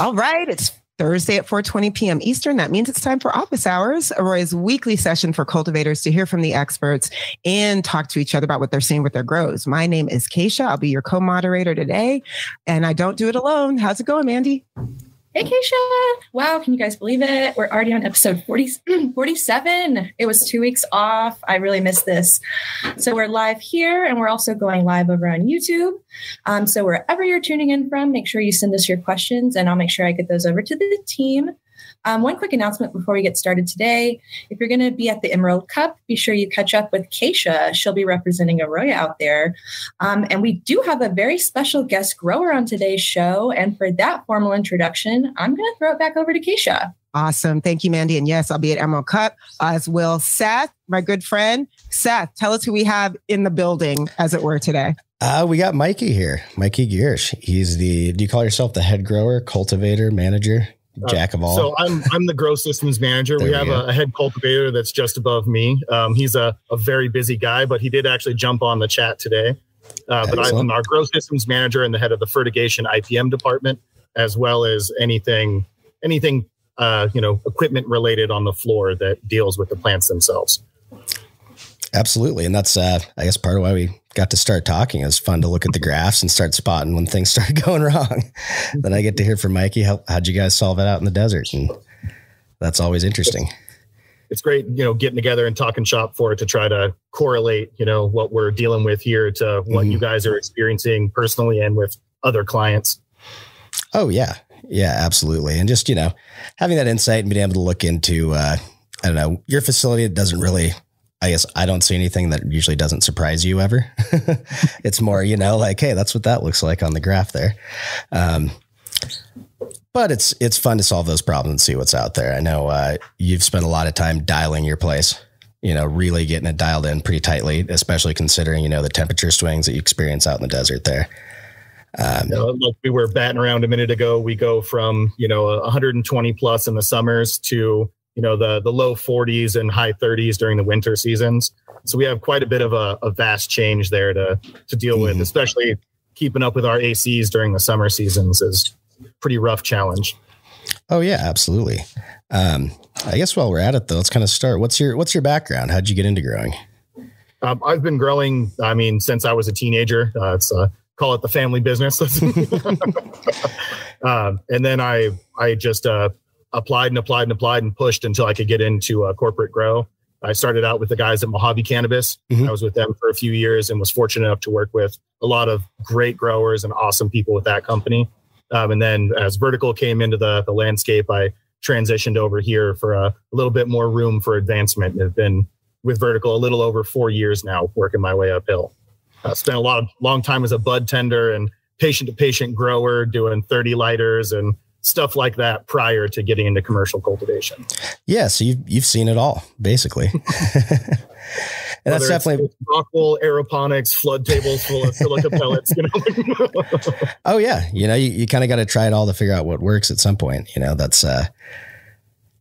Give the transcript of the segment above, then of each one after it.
All right, it's Thursday at 4:20 p.m. Eastern. That means it's time for office hours, Aroya's weekly session for cultivators to hear from the experts and talk to each other about what they're seeing with their grows. My name is Kaisha. I'll be your co-moderator today, and I don't do it alone. How's it going, Mandy? Hey, Kaisha. Wow, can you guys believe it? We're already on episode 40, 47. It was two weeks off. I really missed this. So we're live here and we're also going live over on YouTube. Um, so wherever you're tuning in from, make sure you send us your questions and I'll make sure I get those over to the team. Um, one quick announcement before we get started today. If you're going to be at the Emerald Cup, be sure you catch up with Kaisha. She'll be representing Aroya out there. Um, and we do have a very special guest grower on today's show. And for that formal introduction, I'm going to throw it back over to Kaisha. Awesome. Thank you, Mandy. And yes, I'll be at Emerald Cup, as will Seth, my good friend. Seth, tell us who we have in the building, as it were, today. Uh, we got Mikey here, Mikey Giersch. He's the, do you call yourself the head grower, cultivator, manager? Uh, jack of all. So I'm I'm the grow systems manager. We have a, a, head cultivator that's just above me. Um, he's a, a very busy guy, but he did actually jump on the chat today. Uh, but I'm our grow systems manager and the head of the fertigation IPM department, as well as anything anything uh, you know equipment related on the floor that deals with the plants themselves. Absolutely, and that's uh, I guess part of why we got to start talking. It was fun to look at the graphs and start spotting when things started going wrong. then I get to hear from Mikey. How, how'd you guys solve it out in the desert? And that's always interesting. It's great, you know, getting together and talking shop for it to try to correlate, you know, what we're dealing with here to what mm-hmm. you guys are experiencing personally and with other clients. Oh yeah, yeah, absolutely. And just you know, having that insight and being able to look into, uh, I don't know, your facility. It doesn't really I guess I don't see anything that usually doesn't surprise you ever. it's more, you know, like, hey, that's what that looks like on the graph there. Um, but it's it's fun to solve those problems and see what's out there. I know uh, you've spent a lot of time dialing your place, you know, really getting it dialed in pretty tightly, especially considering you know the temperature swings that you experience out in the desert there. Um, you know, like we were batting around a minute ago, we go from you know 120 plus in the summers to you know the the low 40s and high 30s during the winter seasons. So we have quite a bit of a, a vast change there to to deal mm-hmm. with, especially keeping up with our ACs during the summer seasons is pretty rough challenge. Oh yeah, absolutely. Um, I guess while we're at it though, let's kind of start. What's your what's your background? How'd you get into growing? Um, I've been growing. I mean, since I was a teenager. Uh, it's uh, call it the family business. um, and then I I just uh, applied and applied and applied and pushed until I could get into uh, corporate grow. I started out with the guys at Mojave Cannabis. Mm-hmm. I was with them for a few years and was fortunate enough to work with a lot of great growers and awesome people with that company. Um, and then as vertical came into the, the landscape, I transitioned over here for a, a little bit more room for advancement. I've been with vertical a little over four years now, working my way uphill. I spent a lot of long time as a bud tender and patient to patient grower doing 30 lighters and stuff like that prior to getting into commercial cultivation. Yeah, so you've you've seen it all basically. and that's definitely rockwool aeroponics, flood tables full of silica pellets. You know. oh yeah, you know you, you kind of got to try it all to figure out what works at some point. You know that's uh,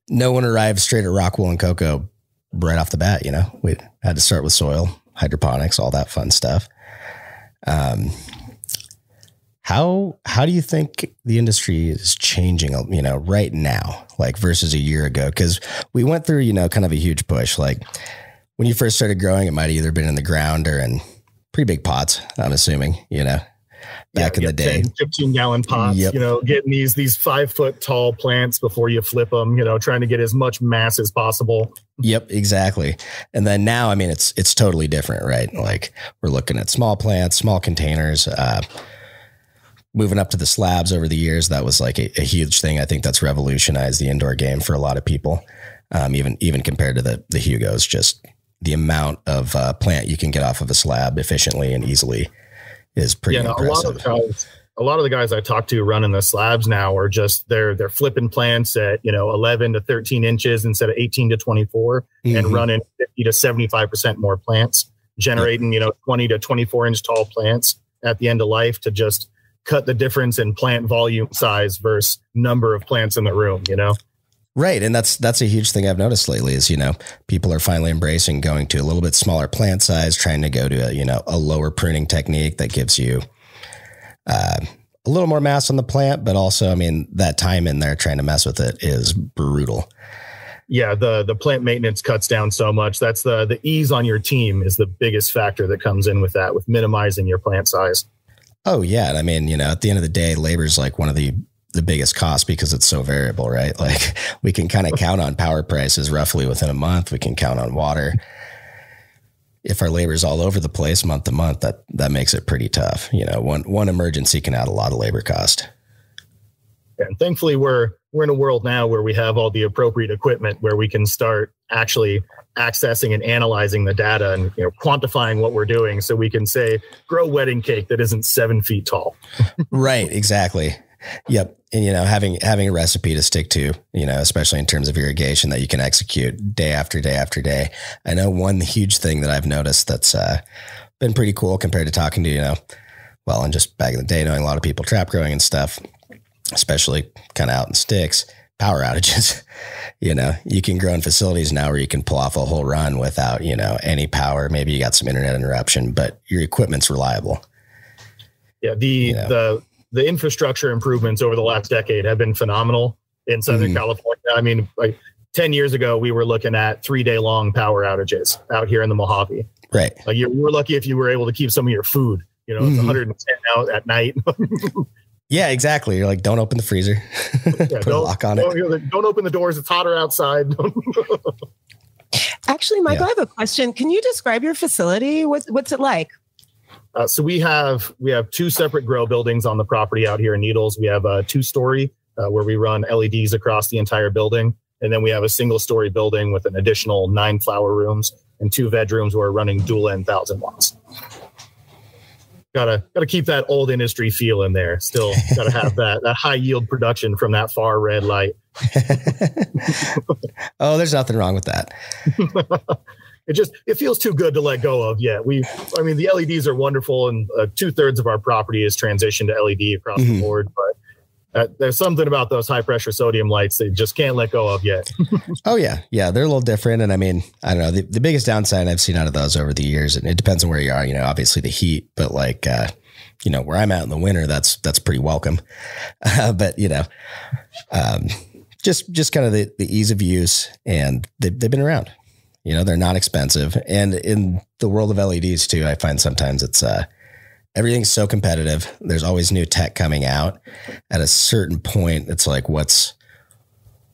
no one arrived straight at rockwool and coco right off the bat. You know we had to start with soil, hydroponics, all that fun stuff. Um, how how do you think the industry is changing, you know, right now, like versus a year ago? Because we went through, you know, kind of a huge push. Like when you first started growing, it might have either been in the ground or in pretty big pots. I'm assuming, you know, back yeah, in the day, 10, 15 gallon pots. Yep. You know, getting these these five foot tall plants before you flip them. You know, trying to get as much mass as possible. Yep, exactly. And then now, I mean, it's it's totally different, right? Like we're looking at small plants, small containers. Uh, moving up to the slabs over the years, that was like a, a huge thing. I think that's revolutionized the indoor game for a lot of people. Um, even even compared to the the Hugos, just the amount of uh, plant you can get off of a slab efficiently and easily is pretty yeah, impressive. A lot, of guys, a lot of the guys I talk to running the slabs now are just they're they're flipping plants at you know 11 to 13 inches instead of 18 to 24 mm-hmm. and running 50 to 75 percent more plants, generating you know 20 to 24 inch tall plants at the end of life to just cut the difference in plant volume size versus number of plants in the room, you know? Right. And that's that's a huge thing I've noticed lately is, you know, people are finally embracing going to a little bit smaller plant size, trying to go to a, you know, a lower pruning technique that gives you uh, a little more mass on the plant, but also, I mean, that time in there trying to mess with it is brutal. Yeah, the the plant maintenance cuts down so much. That's the the ease on your team is the biggest factor that comes in with that, with minimizing your plant size. Oh yeah, and I mean, you know, at the end of the day, labor is like one of the the biggest costs because it's so variable, right? Like we can kind of count on power prices roughly within a month. We can count on water. If our labor is all over the place month to month, that that makes it pretty tough. You know, one one emergency can add a lot of labor cost. And thankfully, we're we're in a world now where we have all the appropriate equipment where we can start actually accessing and analyzing the data and you know quantifying what we're doing. So we can say grow wedding cake that isn't seven feet tall. Right exactly. Yep and you know having having a recipe to stick to you know especially in terms of irrigation that you can execute day after day after day. I know one huge thing that i've noticed that's uh, been pretty cool compared to talking to you know well and just back in the day knowing a lot of people trap growing and stuff especially kind of out in sticks, power outages. you know, you can grow in facilities now where you can pull off a whole run without, you know, any power. Maybe you got some internet interruption, but your equipment's reliable. Yeah, the you know? the the infrastructure improvements over the last decade have been phenomenal in Southern mm-hmm. California. I mean, like 10 years ago, we were looking at three day long power outages out here in the Mojave. Right. Like you were lucky if you were able to keep some of your food. You know, it's mm-hmm. 110 out at night. Yeah, exactly. You're like, don't open the freezer. Yeah, Put a lock on don't, it. Don't open the doors. It's hotter outside. Actually, Michael, yeah. I have a question. Can you describe your facility? What's what's it like? Uh, so we have we have two separate grow buildings on the property out here in Needles. We have a two story uh, where we run LEDs across the entire building, and then we have a single story building with an additional nine flower rooms and two bedrooms where we're running dual N thousand watts gotta gotta keep that old industry feel in there. Still gotta have that that high yield production from that far red light. oh, there's nothing wrong with that. it just it feels too good to let go of. Yeah, we. I mean, the LEDs are wonderful, and uh, two thirds of our property is transitioned to LED across mm-hmm. the board. But uh, there's something about those high pressure sodium lights that you just can't let go of yet. oh yeah, yeah, they're a little different, and I mean, I don't know. The, the biggest downside I've seen out of those over the years, and it depends on where you are. You know, obviously the heat, but like, uh, you know, where I'm at in the winter, that's that's pretty welcome. Uh, but you know, um, just just kind of the, the ease of use, and they, they've been around. You know, they're not expensive, and in the world of LEDs too, I find sometimes it's uh everything's so competitive. There's always new tech coming out. At a certain point, it's like what's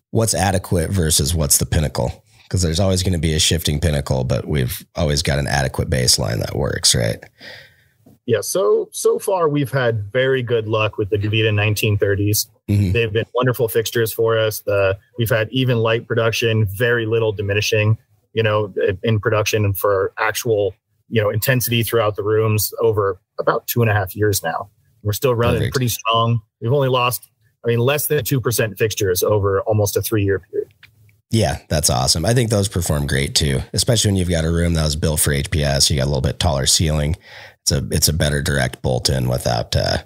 what's adequate versus what's the pinnacle. Because there's always going to be a shifting pinnacle, but we've always got an adequate baseline that works, right? Yeah. So so far, we've had very good luck with the Gavita 1930s. Mm-hmm. They've been wonderful fixtures for us. The we've had even light production, very little diminishing. You know, in production and for actual you know intensity throughout the rooms over about two and a half years now. We're still running Perfect. pretty strong. We've only lost, I mean, less than two percent fixtures over almost a three year period. Yeah, that's awesome. I think those perform great too, especially when you've got a room that was built for HPS. You got a little bit taller ceiling. It's a it's a better direct bolt in without uh,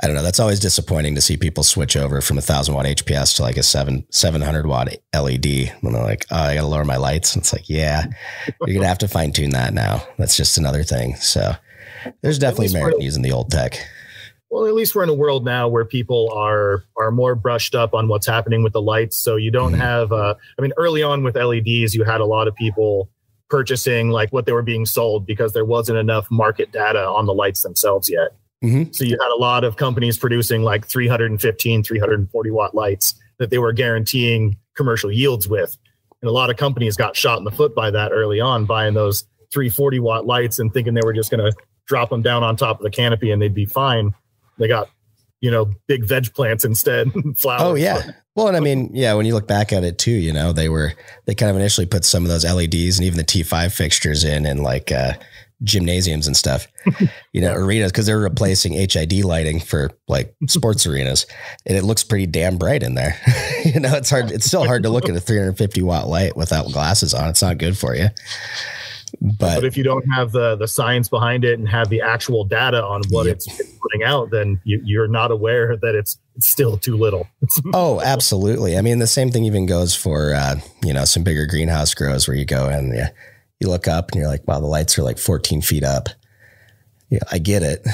I don't know. That's always disappointing to see people switch over from a thousand watt HPS to like a seven seven hundred watt LED when they're like, "Oh, I got to lower my lights." And it's like, yeah, you're gonna have to fine tune that now. That's just another thing. So there's definitely merit in using the old tech. Well, at least we're in a world now where people are are more brushed up on what's happening with the lights. So you don't mm-hmm. have. Uh, I mean, early on with LEDs, you had a lot of people purchasing like what they were being sold because there wasn't enough market data on the lights themselves yet. Mm-hmm. So you had a lot of companies producing like 315, 340 watt lights that they were guaranteeing commercial yields with. And a lot of companies got shot in the foot by that early on, buying those 340 watt lights and thinking they were just going to drop them down on top of the canopy and they'd be fine. They got, you know, big veg plants instead, flowers. Oh, yeah. Well, and I mean, yeah, when you look back at it too, you know, they were, they kind of initially put some of those LEDs and even the T5 fixtures in and like, uh, gymnasiums and stuff, you know, arenas because they're replacing HID lighting for like sports arenas, and it looks pretty damn bright in there. you know, it's hard. It's still hard to look at a 350 watt light without glasses on. It's not good for you. But, but if you don't have the the science behind it and have the actual data on what yep. it's putting out, then you, you're not aware that it's it's still too little. oh, absolutely. I mean, the same thing even goes for uh, you know some bigger greenhouse grows where you go and yeah you look up and you're like, wow, the lights are like 14 feet up. Yeah, I get it.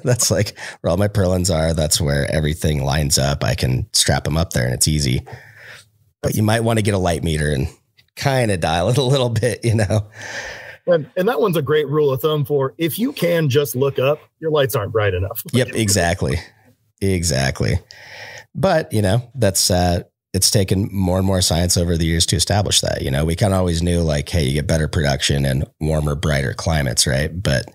that's like where all my purlins are. That's where everything lines up. I can strap them up there and it's easy. But you might want to get a light meter and kind of dial it a little bit, you know. And, and that one's a great rule of thumb for if you can just look up, your lights aren't bright enough. Yep, exactly. Exactly. But, you know, that's uh it's taken more and more science over the years to establish that. You know, we kind of always knew like, hey, you get better production in warmer, brighter climates, right? But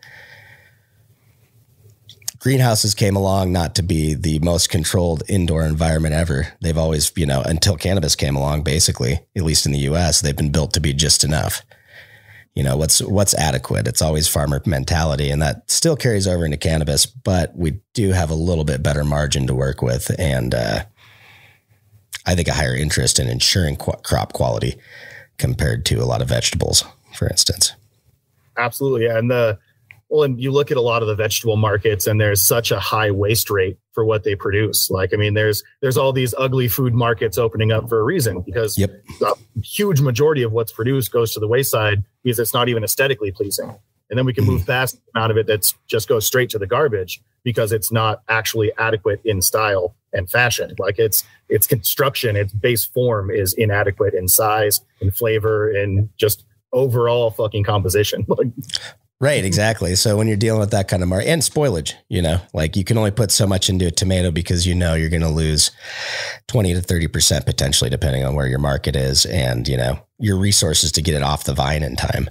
greenhouses came along not to be the most controlled indoor environment ever. They've always, you know, until cannabis came along, basically, at least in the US, they've been built to be just enough. You know, what's what's adequate? It's always farmer mentality and that still carries over into cannabis, but we do have a little bit better margin to work with and uh, I think a higher interest in ensuring qu- crop quality compared to a lot of vegetables, for instance. Absolutely. Yeah. And the well, and you look at a lot of the vegetable markets, and there's such a high waste rate for what they produce. Like, I mean, there's there's all these ugly food markets opening up for a reason because yep. a huge majority of what's produced goes to the wayside because it's not even aesthetically pleasing. And then we can move mm-hmm. past the of it that's just goes straight to the garbage because it's not actually adequate in style and fashion. Like it's its construction, its base form is inadequate in size, in flavor, and just overall fucking composition. Right, exactly. So when you're dealing with that kind of market and spoilage, you know, like you can only put so much into a tomato because you know you're going to lose 20 to 30% potentially, depending on where your market is and, you know, your resources to get it off the vine in time.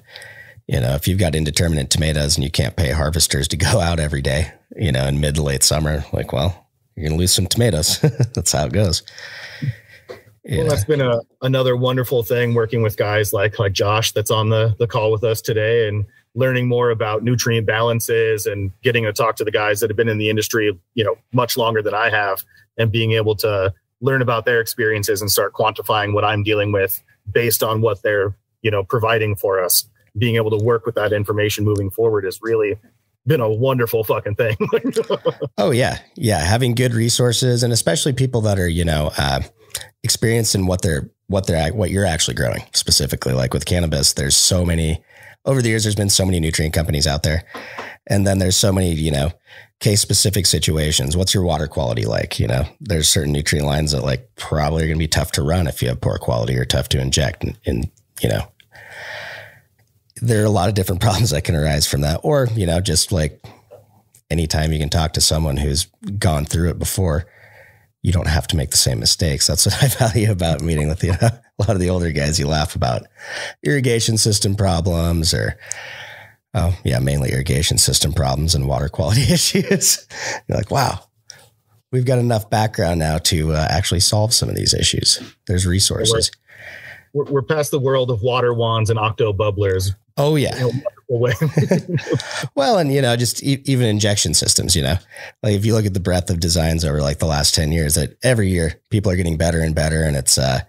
You know, if you've got indeterminate tomatoes and you can't pay harvesters to go out every day, you know, in mid to late summer, like, well, you're going to lose some tomatoes. that's how it goes. Yeah. Well, that's been a, another wonderful thing working with guys like like Josh that's on the the call with us today and learning more about nutrient balances and getting to talk to the guys that have been in the industry, you know, much longer than I have and being able to learn about their experiences and start quantifying what I'm dealing with based on what they're, you know, providing for us. Being able to work with that information moving forward has really been a wonderful fucking thing. oh yeah. Yeah. Having good resources and especially people that are, you know, uh, experienced in what they're, what they're, what you're actually growing specifically. Like with cannabis, there's so many over the years, there's been so many nutrient companies out there. And then there's so many, you know, case specific situations. What's your water quality like? You know, there's certain nutrient lines that like probably are going to be tough to run if you have poor quality or tough to inject. And, and, you know, there are a lot of different problems that can arise from that. Or, you know, just like anytime you can talk to someone who's gone through it before, you don't have to make the same mistakes. That's what I value about meeting with you know, a lot of the older guys. You laugh about irrigation system problems or, oh, yeah, mainly irrigation system problems and water quality issues. You're like, wow, we've got enough background now to uh, actually solve some of these issues. There's resources. We're, we're, past the world of water wands and octo bubblers. Oh, yeah. well, and you know, just e- even injection systems, you know, like if you look at the breadth of designs over like the last 10 years, that every year people are getting better and better. And it's, uh,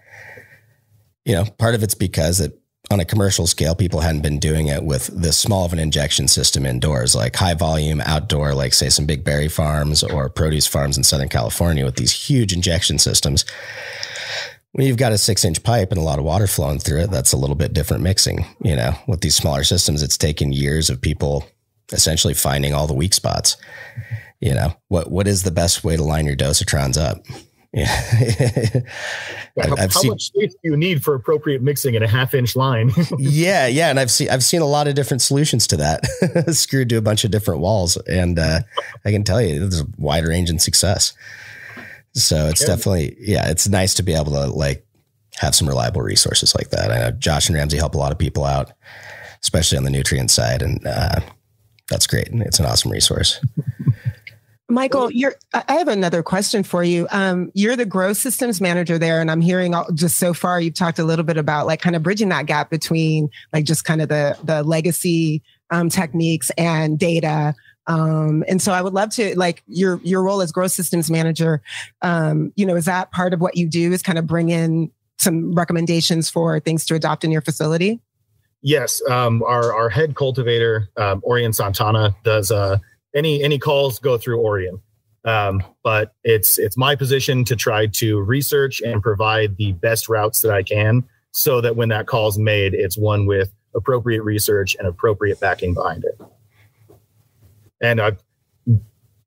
you know, part of it's because that on a commercial scale, people hadn't been doing it with this small of an injection system indoors, like high volume outdoor, like say some big berry farms or produce farms in Southern California with these huge injection systems when you've got a six inch pipe and a lot of water flowing through it, that's a little bit different mixing. You know, with these smaller systems, it's taken years of people essentially finding all the weak spots. You know, what what is the best way to line your dosatrons up? Yeah. how, I've how seen, much space do you need for appropriate mixing in a half inch line? yeah, yeah, and I've seen I've seen a lot of different solutions to that, screwed to a bunch of different walls, and uh, I can tell you there's a wide range in success. So it's definitely, yeah, it's nice to be able to like have some reliable resources like that. I know Josh and Ramsey help a lot of people out, especially on the nutrient side. And uh, that's great. And it's an awesome resource. Michael, you're, I have another question for you. Um, you're the growth systems manager there, and I'm hearing all, just so far you've talked a little bit about like kind of bridging that gap between like just kind of the the legacy um, techniques and data um, and so I would love to like your your role as growth systems manager. Um, you know, is that part of what you do? Is kind of bring in some recommendations for things to adopt in your facility? Yes, um, our our head cultivator um, Orion Santana does uh, any any calls go through Orion, um, but it's it's my position to try to research and provide the best routes that I can, so that when that call is made, it's one with appropriate research and appropriate backing behind it. And I,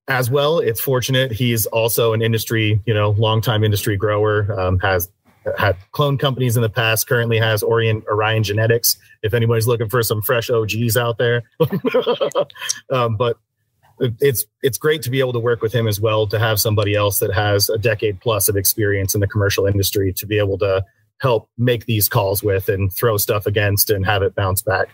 as well, it's fortunate he's also an industry, you know, longtime industry grower. Um, has had clone companies in the past. Currently has Orient Orion Genetics. If anybody's looking for some fresh OGs out there, um, but it's it's great to be able to work with him as well. To have somebody else that has a decade plus of experience in the commercial industry to be able to help make these calls with and throw stuff against and have it bounce back.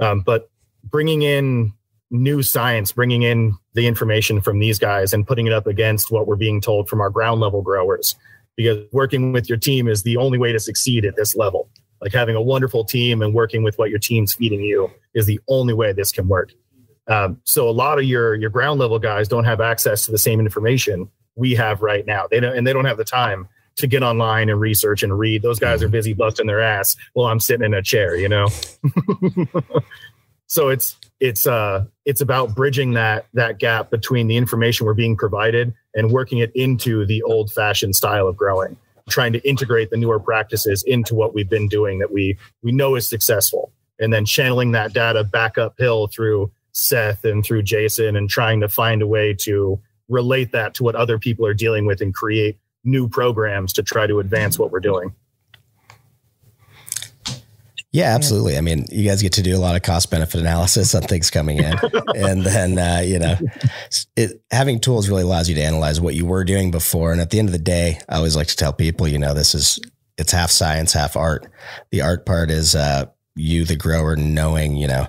Um, but bringing in new science, bringing in the information from these guys and putting it up against what we're being told from our ground level growers, because working with your team is the only way to succeed at this level. Like having a wonderful team and working with what your team's feeding you is the only way this can work. Um, so a lot of your your ground level guys don't have access to the same information we have right now. They don't, and they don't have the time to get online and research and read. Those guys are busy busting their ass while I'm sitting in a chair, you know. so it's it's uh it's about bridging that that gap between the information we're being provided and working it into the old fashioned style of growing trying to integrate the newer practices into what we've been doing that we we know is successful and then channeling that data back uphill through Seth and through Jason and trying to find a way to relate that to what other people are dealing with and create new programs to try to advance what we're doing. Yeah, absolutely. I mean, you guys get to do a lot of cost benefit analysis on things coming in, and then uh, you know, it, having tools really allows you to analyze what you were doing before. And at the end of the day, I always like to tell people, you know, this is it's half science, half art. The art part is uh, you, the grower, knowing, you know,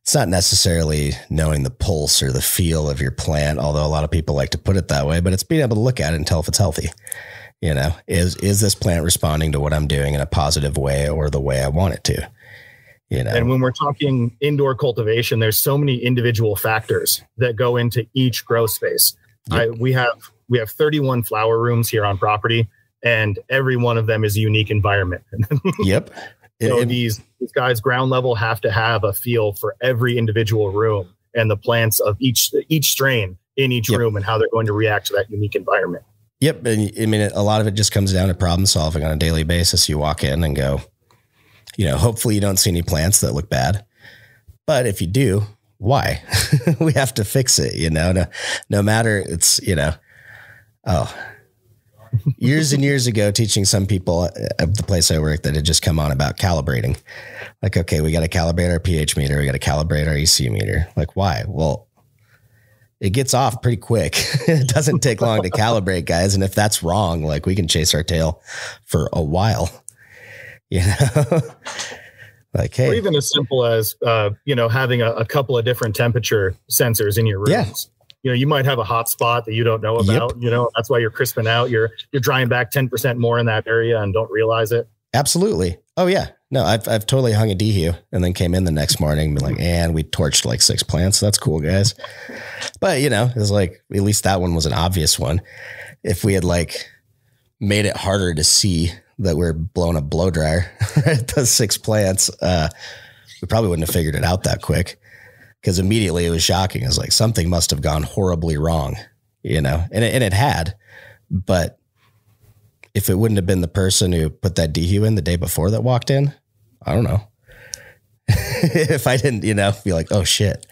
it's not necessarily knowing the pulse or the feel of your plant, although a lot of people like to put it that way, but it's being able to look at it and tell if it's healthy. You know, is is this plant responding to what I'm doing in a positive way or the way I want it to? You know. And when we're talking indoor cultivation, there's so many individual factors that go into each grow space. Yep. I, we have we have 31 flower rooms here on property, and every one of them is a unique environment. yep. So it, these these guys ground level have to have a feel for every individual room and the plants of each each strain in each yep. room and how they're going to react to that unique environment. Yep, and I mean a lot of it just comes down to problem solving on a daily basis. You walk in and go, you know, hopefully you don't see any plants that look bad, but if you do, why? we have to fix it. You know, no, no matter it's you know, oh, years and years ago teaching some people at the place I work that had just come on about calibrating. Like, okay, we got to calibrate our pH meter, we got to calibrate our EC meter. Like, why? Well, it gets off pretty quick. it doesn't take long to calibrate, guys. And if that's wrong, like we can chase our tail for a while. You know? like, hey. Or even as simple as uh, you know, having a, a, couple of different temperature sensors in your rooms. Yeah you know you might have a hot spot that you don't know about yep. you know that's why you're crisping out you're you're drying back 10% more in that area and don't realize it absolutely. Oh yeah. No i've, I've totally hung a dehu and then came in the next morning and like and we torched like six plants. That's cool guys. But you know it's like at least that one was an obvious one. If we had like made it harder to see that we're blowing a blow dryer at those six plants uh we probably wouldn't have figured it out that quick. Because immediately it was shocking. I was like, something must have gone horribly wrong, you know, and it, and it had, but if it wouldn't have been the person who put that dehu in the day before that walked in, I don't know. if I didn't, you know, be like, oh shit,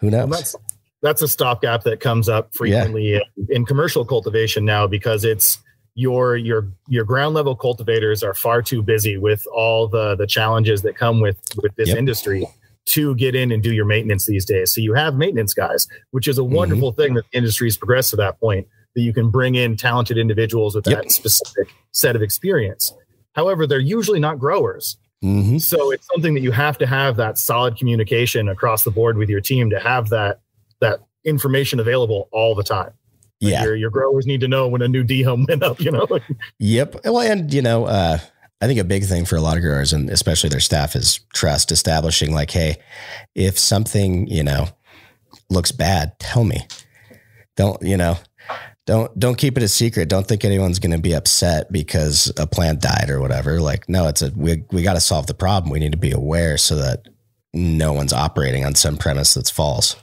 who knows? Well, that's that's a stopgap that comes up frequently yeah. in, commercial cultivation now because it's your your your ground level cultivators are far too busy with all the the challenges that come with with this yep. industry to get in and do your maintenance these days. So you have maintenance guys, which is a mm-hmm. wonderful mm-hmm. thing that the industry's progressed to that point that you can bring in talented individuals with yep. that specific set of experience. However, they're usually not growers. Mm-hmm. So it's something that you have to have that solid communication across the board with your team to have that that information available all the time. Like yeah, your, your growers need to know when a new dehum went up. You know. yep. Well, and you know, uh, I think a big thing for a lot of growers and especially their staff is trust, establishing like, hey, if something, you know, looks bad, tell me. Don't, you know, don't don't keep it a secret. Don't think anyone's going to be upset because a plant died or whatever. Like, no, it's a we we got to solve the problem. We need to be aware so that no one's operating on some premise that's false.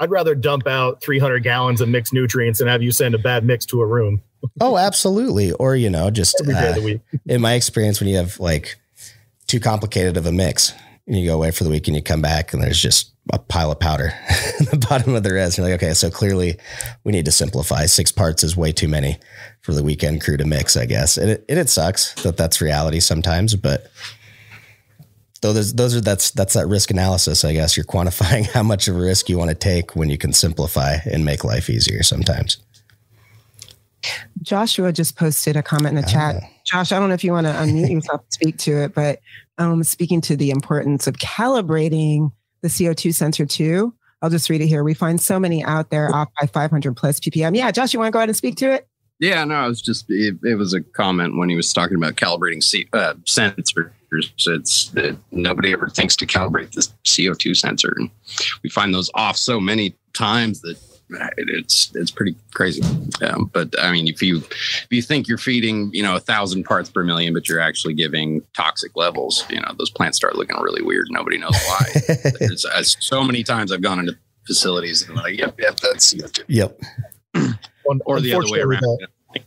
I'd rather dump out 300 gallons of mixed nutrients and have you send a bad mix to a room oh, absolutely. Or, you know, just uh, in my experience, when you have like too complicated of a mix, and you go away for the week and you come back and there's just a pile of powder in the bottom of the res. You're like, okay, so clearly we need to simplify. Six parts is way too many for the weekend crew to mix, I guess. And it, and it sucks that that's reality sometimes, but though those, those are, that's, that's that risk analysis. I guess you're quantifying how much of a risk you want to take when you can simplify and make life easier sometimes. Joshua just posted a comment in the chat. Josh, I don't know if you want to unmute yourself to speak to it, but um, speaking to the importance of calibrating the CO2 sensor too. I'll just read it here. We find so many out there off by 500 plus ppm. Yeah, Josh, you want to go ahead and speak to it? Yeah, no, it was just it, it was a comment when he was talking about calibrating C, uh, sensors. It's that nobody ever thinks to calibrate the CO2 sensor, and we find those off so many times that it's it's pretty crazy. Um, but I mean, if you if you think you're feeding you know a thousand parts per million, but you're actually giving toxic levels, you know those plants start looking really weird. Nobody knows why. There's, uh, so many times I've gone into facilities and like, yep, yep, that's CO2. Yep. or the other way around. You know,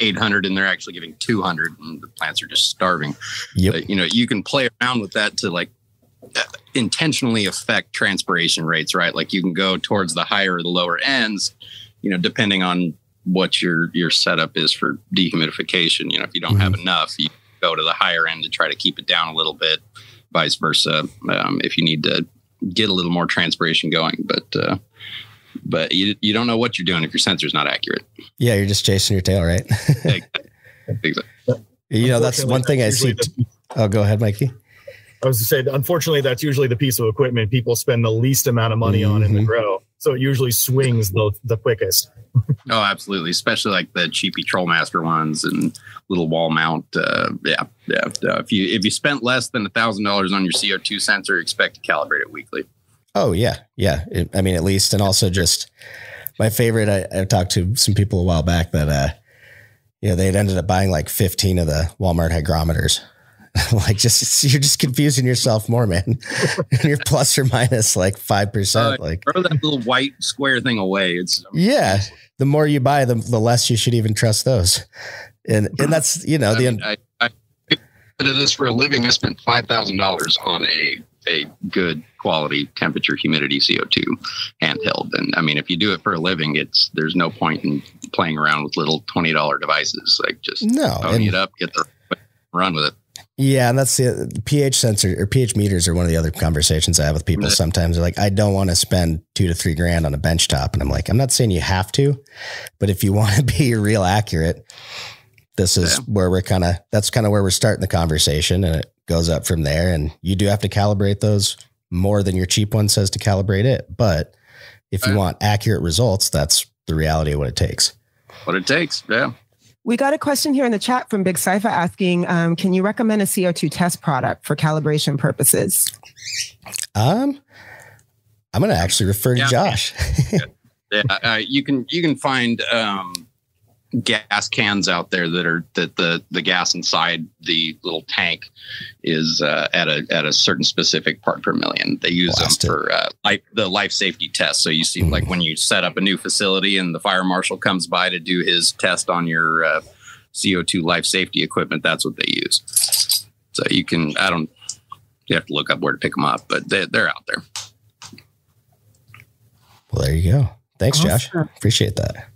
800 and they're actually giving 200 and the plants are just starving. Yep. But, you know, you can play around with that to like intentionally affect transpiration rates, right? Like you can go towards the higher or the lower ends, you know, depending on what your your setup is for dehumidification. You know, if you don't mm-hmm. have enough, you go to the higher end to try to keep it down a little bit. Vice versa, um, if you need to get a little more transpiration going, but uh, but you you don't know what you're doing if your sensor's not accurate. Yeah, you're just chasing your tail, right? exactly. You know, that's one thing I see. T- oh, go ahead, Mikey. I was to say, unfortunately, that's usually the piece of equipment people spend the least amount of money mm-hmm. on in the mm-hmm. grow. So it usually swings the, the quickest. oh, absolutely. Especially like the cheapy TrolMaster ones and little wall mount. Uh, yeah. Yeah. Uh, if you, if you spent less than a thousand dollars on your CO2 sensor, expect to calibrate it weekly. Oh yeah. Yeah. It, I mean, at least, and also just my favorite, I, I talked to some people a while back that, uh, you know, they'd ended up buying like 15 of the Walmart hygrometers like just you're just confusing yourself more, man. you're plus or minus like five percent. Uh, like throw that little white square thing away. It's yeah. The more you buy, the the less you should even trust those. And and that's you know I the. Mean, I, I did this for a living. I spent five thousand dollars on a a good quality temperature humidity CO2 handheld. And I mean, if you do it for a living, it's there's no point in playing around with little twenty dollar devices. Like just no, pony it up, get the run with it. Yeah, and that's the, pH sensor or pH meters are one of the other conversations I have with people. Sometimes they're like, I don't want to spend two to three grand on a bench top. And I'm like, I'm not saying you have to, but if you want to be real accurate, this is yeah. where we're kind of that's kind of where we're starting the conversation and it goes up from there. And you do have to calibrate those more than your cheap one says to calibrate it. But if you want accurate results, that's the reality of what it takes. What it takes. Yeah. We got a question here in the chat from Big Cypher asking, um, can you recommend a CO2 test product for calibration purposes? Um, I'm going to actually refer to yeah. Josh. yeah, uh, you can you can find um, gas cans out there that are that the the gas inside the little tank is uh, at a at a certain specific part per million. They use Blasted. them for uh, life, the life safety test. So you see, mm. like when you set up a new facility and the fire marshal comes by to do his test on your uh, CO2 life safety equipment, that's what they use. So you can I don't you have to look up where to pick them up, but they, they're out there. Well, there you go. Thanks, awesome. Josh. Appreciate that.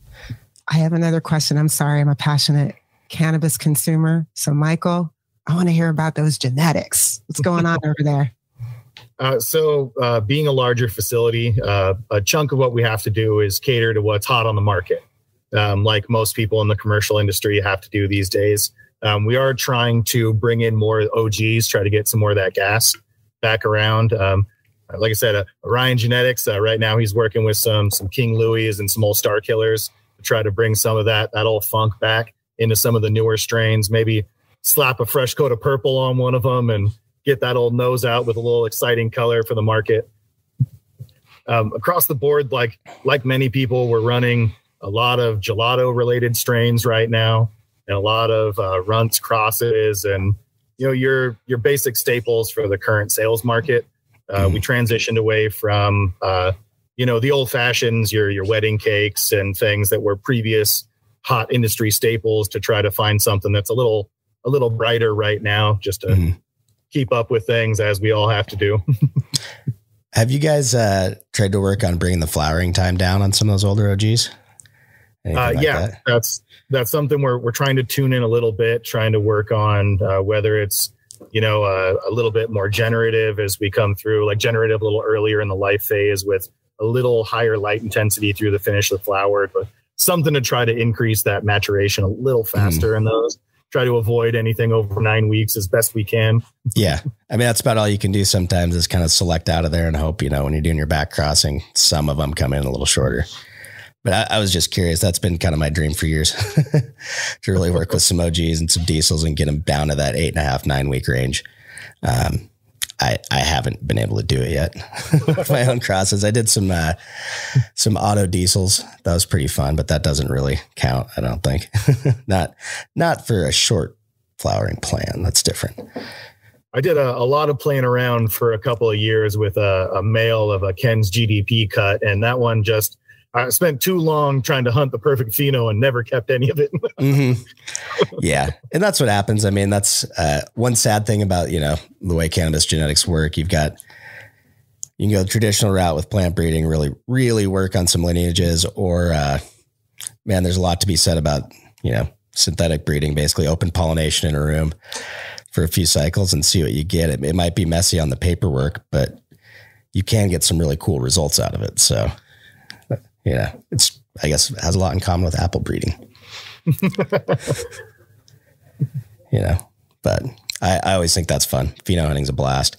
I have another question. I'm sorry, I'm a passionate cannabis consumer. So, Michael, I want to hear about those genetics. What's going on over there? Uh, so, uh, being a larger facility, uh, a chunk of what we have to do is cater to what's hot on the market, um, like most people in the commercial industry have to do these days. Um, we are trying to bring in more OGs, try to get some more of that gas back around. Um, like I said, uh, Orion Genetics. Uh, right now, he's working with some some King Louis and some old Star Killers try to bring some of that that old funk back into some of the newer strains. Maybe slap a fresh coat of purple on one of them and get that old nose out with a little exciting color for the market. Um, across the board, like like many people, we're running a lot of gelato related strains right now, and a lot of uh, Runtz, crosses, and you know your your basic staples for the current sales market. Uh, we transitioned away from uh, you know the old fashions your your wedding cakes and things that were previous hot industry staples to try to find something that's a little a little brighter right now just to mm-hmm. keep up with things as we all have to do. have you guys uh, tried to work on bringing the flowering time down on some of those older OGs? Uh, like yeah, that? that's that's something we're we're trying to tune in a little bit, trying to work on uh, whether it's you know uh, a little bit more generative as we come through, like generative a little earlier in the life phase with a little higher light intensity through the finish of the flower, but something to try to increase that maturation a little mm-hmm. faster mm. in those. Try to avoid anything over nine weeks as best we can. Yeah. I mean, that's about all you can do sometimes is kind of select out of there and hope, you know, when you're doing your back crossing, some of them come in a little shorter. But I, I was just curious. That's been kind of my dream for years to really work with some OGs and some diesels and get them down to that eight and a half, nine week range. Um, I, I haven't been able to do it yet with my own crosses. I did some uh, some auto diesels. That was pretty fun, but that doesn't really count. I don't think. not not for a short flowering plan. That's different. I did a, a, lot of playing around for a couple of years with a, a male of a Ken's GDP cut, and that one just I spent too long trying to hunt the perfect pheno and never kept any of it. mm-hmm. Yeah, and that's what happens. I mean, that's uh, one sad thing about you know the way cannabis genetics work. You've got you can go the traditional route with plant breeding, really, really work on some lineages, or uh, man, there's a lot to be said about you know synthetic breeding, basically open pollination in a room for a few cycles and see what you get. It, it might be messy on the paperwork, but you can get some really cool results out of it. So yeah, it's I guess it has a lot in common with apple breeding. you know, but I, I always think that's fun. Pheno hunting's a blast.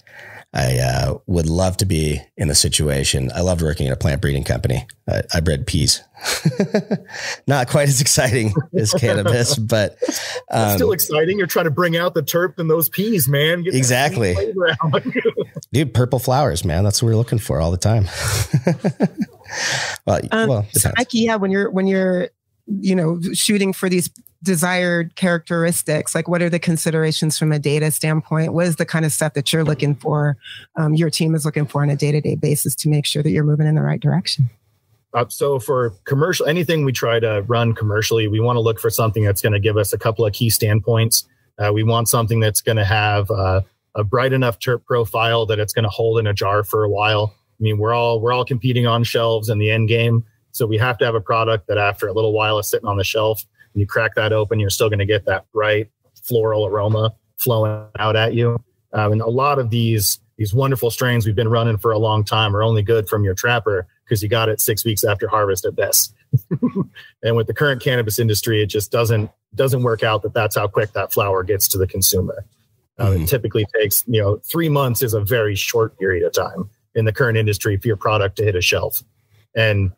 I uh, would love to be in the situation. I loved working at a plant breeding company. I, I bred peas. Not quite as exciting as cannabis, but um, still exciting. You're trying to bring out the terp in those peas, man. Get exactly, dude. Purple flowers, man. That's what we're looking for all the time. Well, um, well so Mikey, yeah, when you're when you're you know shooting for these desired characteristics like what are the considerations from a data standpoint? What is the kind of stuff that you're looking for um, your team is looking for on a day-to-day basis to make sure that you're moving in the right direction? Uh, so for commercial anything we try to run commercially we want to look for something that's going to give us a couple of key standpoints. Uh, we want something that's going to have uh, a bright enough terp profile that it's going to hold in a jar for a while I mean, we're all we're all competing on shelves in the end game, so we have to have a product that after a little while is sitting on the shelf, and you crack that open, you're still going to get that bright floral aroma flowing out at you. Um, and a lot of these these wonderful strains we've been running for a long time are only good from your trapper because you got it six weeks after harvest at best. and with the current cannabis industry, it just doesn't doesn't work out that that's how quick that flower gets to the consumer. Uh, mm-hmm. It typically takes you know three months is a very short period of time in the current industry for your product to hit a shelf. And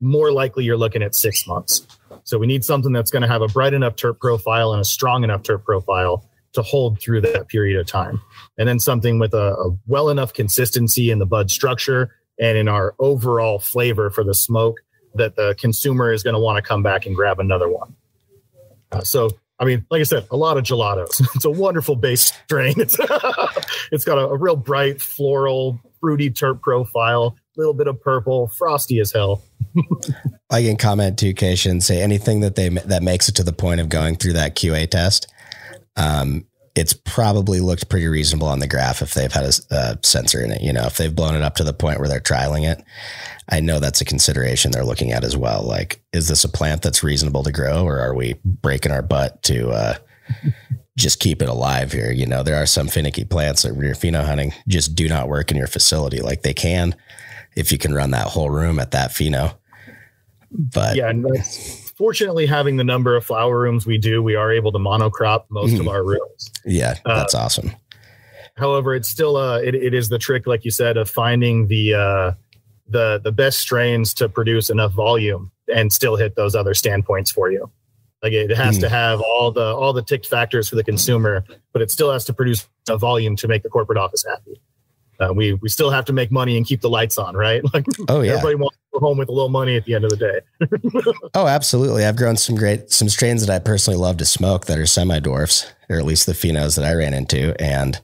more likely you're looking at six months. So we need something that's going to have a bright enough terp profile and a strong enough terp profile to hold through that period of time. And then something with a, a well enough consistency in the bud structure and in our overall flavor for the smoke that the consumer is going to want to come back and grab another one. Uh, so I mean, like I said, a lot of gelatos. It's a wonderful base strain. It's, it's got a, a, real bright floral, fruity terp profile, little bit of purple, frosty as hell. I can comment Kaisha, and say anything that they that makes it to the point of going through that QA test. Um, it's probably looked pretty reasonable on the graph if they've had a, a sensor in it. You know, if they've blown it up to the point where they're trialing it, I know that's a consideration they're looking at as well. Like, is this a plant that's reasonable to grow, or are we breaking our butt to uh, just keep it alive here? You know, there are some finicky plants that you're pheno hunting just do not work in your facility like they can if you can run that whole room at that pheno. But yeah, fortunately, having the number of flower rooms we do, we are able to monocrop most mm, of our rooms. Yeah, that's uh, awesome. However, it's still uh, it, it is the trick, like you said, of finding the uh, the the best strains to produce enough volume and still hit those other standpoints for you. Like it has mm. to have all the all the ticked factors for the consumer, but it still has to produce a volume to make the corporate office happy. Uh, we we still have to make money and keep the lights on, right? Like oh yeah, everybody wants to go home with a little money at the end of the day. oh, absolutely. I've grown some great some strains that I personally love to smoke that are semi dwarfs, or at least the phenos that I ran into, and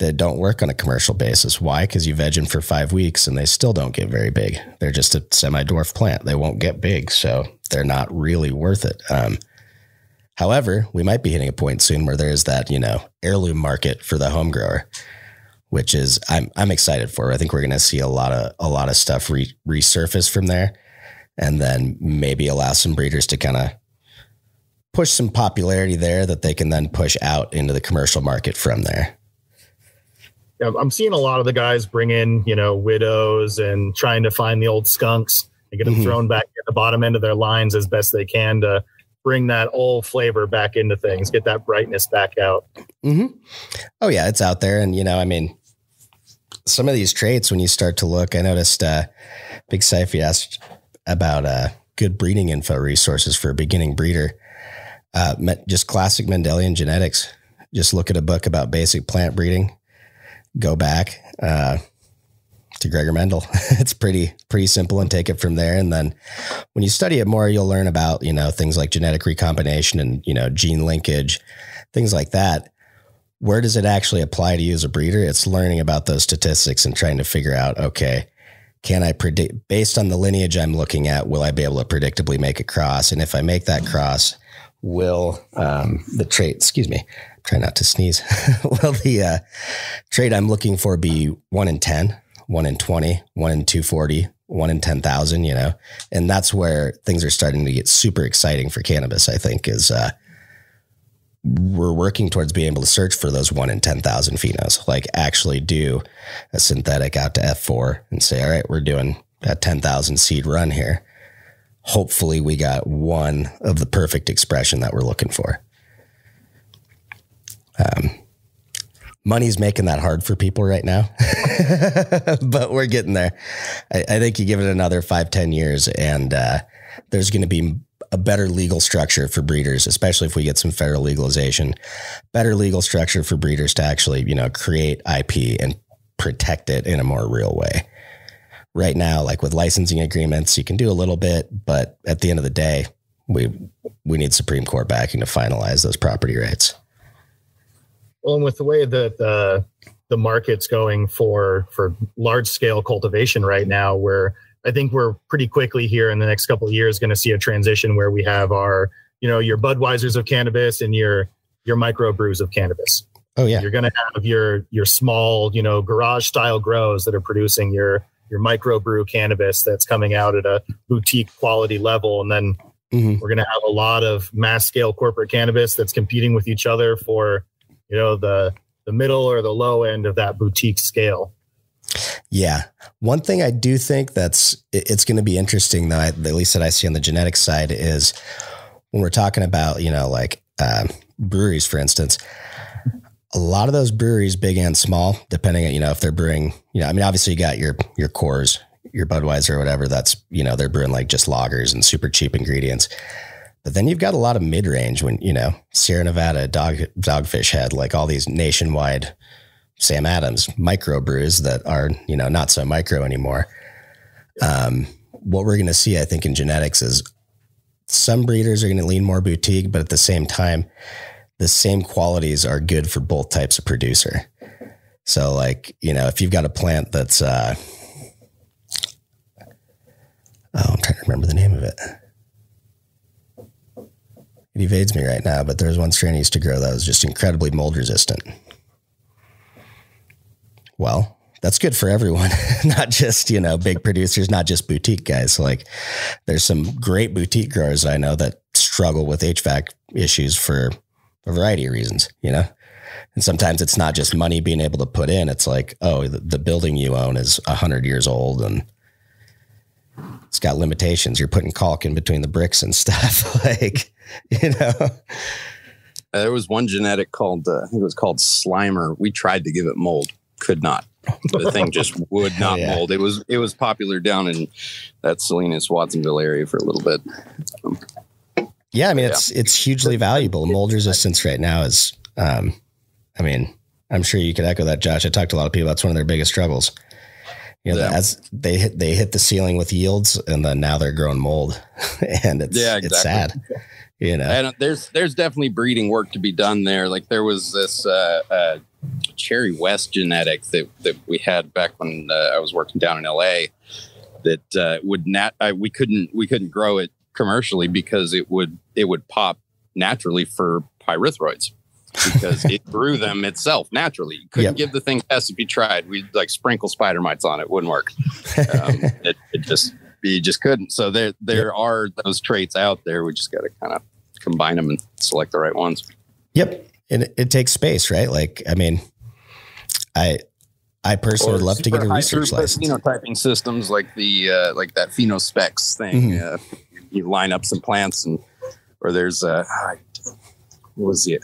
that don't work on a commercial basis. Why? Because you veg them for five weeks and they still don't get very big. They're just a semi dwarf plant. They won't get big. So they're not really worth it. Um, However, we might be hitting a point soon where there is that, you know, heirloom market for the home grower, which is I'm I'm excited for. I think we're going to see a lot of a lot of stuff re- resurface from there, and then maybe allow some breeders to kind of push some popularity there that they can then push out into the commercial market from there. I'm seeing a lot of the guys bring in, you know, widows and trying to find the old skunks and get them mm-hmm. thrown back at the bottom end of their lines as best they can to bring that old flavor back into things, get that brightness back out. Mm-hmm. Oh yeah, it's out there, and you know, I mean, some of these traits when you start to look, I noticed uh, Big Siphy asked about uh, good breeding info resources for a beginning breeder. Uh, just classic Mendelian genetics. Just look at a book about basic plant breeding. Go back. Uh, to Gregor Mendel. it's pretty pretty simple and take it from there. And then when you study it more, you'll learn about you know things like genetic recombination and you know gene linkage, things like that. Where does it actually apply to you as a breeder? It's learning about those statistics and trying to figure out okay, can I predict based on the lineage I'm looking at? Will I be able to predictably make a cross? And if I make that cross, will um, the trait? Excuse me. Try not to sneeze. will the uh, trait I'm looking for be one in ten? One in 20, one in 240, one in 10,000, you know? And that's where things are starting to get super exciting for cannabis, I think, is uh, we're working towards being able to search for those one in 10,000 phenos, like actually do a synthetic out to F4 and say, all right, we're doing a 10,000 seed run here. Hopefully, we got one of the perfect expression that we're looking for. Um, money's making that hard for people right now, but we're getting there. I, I, think you give it another five, ten years, and uh, there's going to be a better legal structure for breeders, especially if we get some federal legalization. Better legal structure for breeders to actually, you know, create IP and protect it in a more real way. Right now, like with licensing agreements, you can do a little bit, but at the end of the day, we we need Supreme Court backing to finalize those property rights. Well, and with the way that the the market's going for for large scale cultivation right now, where I think we're pretty quickly here in the next couple of years going to see a transition where we have our you know your Budweisers of cannabis and your your micro brews of cannabis. Oh yeah, you're going to have your your small you know garage style grows that are producing your your micro brew cannabis that's coming out at a boutique quality level, and then mm-hmm. we're going to have a lot of mass scale corporate cannabis that's competing with each other for you know the the middle or the low end of that boutique scale. Yeah. One thing I do think that's it's going to be interesting though, at least that I see on the genetic side is when we're talking about, you know, like uh, breweries, for instance, a lot of those breweries, big and small, depending on, you know, if they're brewing, you know, I mean, obviously you got your, your Coors, your Budweiser or whatever, that's, you know, they're brewing like just lagers and super cheap ingredients. But then you've got a lot of mid range when, you know, Sierra Nevada, Dog, Dogfish Head, like all these nationwide Sam Adams micro brews that are, you know, not so micro anymore. Um, what we're going to see, I think, in genetics is some breeders are going to lean more boutique, but at the same time, the same qualities are good for both types of producer. So, like, you know, if you've got a plant that's, uh, oh, I'm trying to remember the name of it. It evades me right now, but there was one strain I used to grow that was just incredibly mold resistant. Well, that's good for everyone, not just, you know, big producers, not just boutique guys. Like there's some great boutique growers I know that struggle with HVAC issues for a variety of reasons, you know? And sometimes it's not just money being able to put in. It's like, oh, the, the building you own is a hundred years old and it's got limitations. You're putting caulk in between the bricks and stuff. like, you know. There was one genetic called, uh, I think it was called Slimer. We tried to give it mold, could not. The thing just would not yeah. mold. It was it was popular down in that Salinas Watsonville area for a little bit. Um, yeah, I mean it's yeah. it's hugely valuable. Mold resistance right now is, um, I mean, I'm sure you could echo that, Josh. I talked to a lot of people. That's one of their biggest struggles. You know, yeah. as they hit they hit the ceiling with yields, and then now they're growing mold, and it's yeah, exactly. it's sad. You know, and there's there's definitely breeding work to be done there. Like there was this uh, uh, Cherry West genetic that that we had back when uh, I was working down in L.A. That uh, would not we couldn't we couldn't grow it commercially because it would it would pop naturally for pyrethroids because it grew them itself naturally. You couldn't yep. give the thing tests if you tried. We'd like sprinkle spider mites on it, wouldn't work. Um, it, it, just you just couldn't. So there there yep. are those traits out there. We just got to kind of combine them and select the right ones. Yep, and it, it takes space, right? Like I mean, I I personally would love to get a research license. Phenotyping systems like the uh, like that Phenospex thing. Mm-hmm. Uh, you line up some plants and or there's a uh, what was it?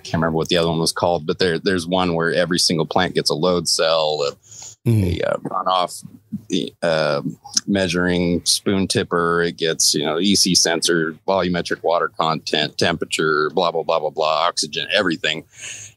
I can't remember what the other one was called, but there there's one where every single plant gets a load cell, a, mm-hmm. a uh, runoff the uh, measuring spoon tipper. It gets you know EC sensor, volumetric water content, temperature, blah blah blah blah blah, oxygen, everything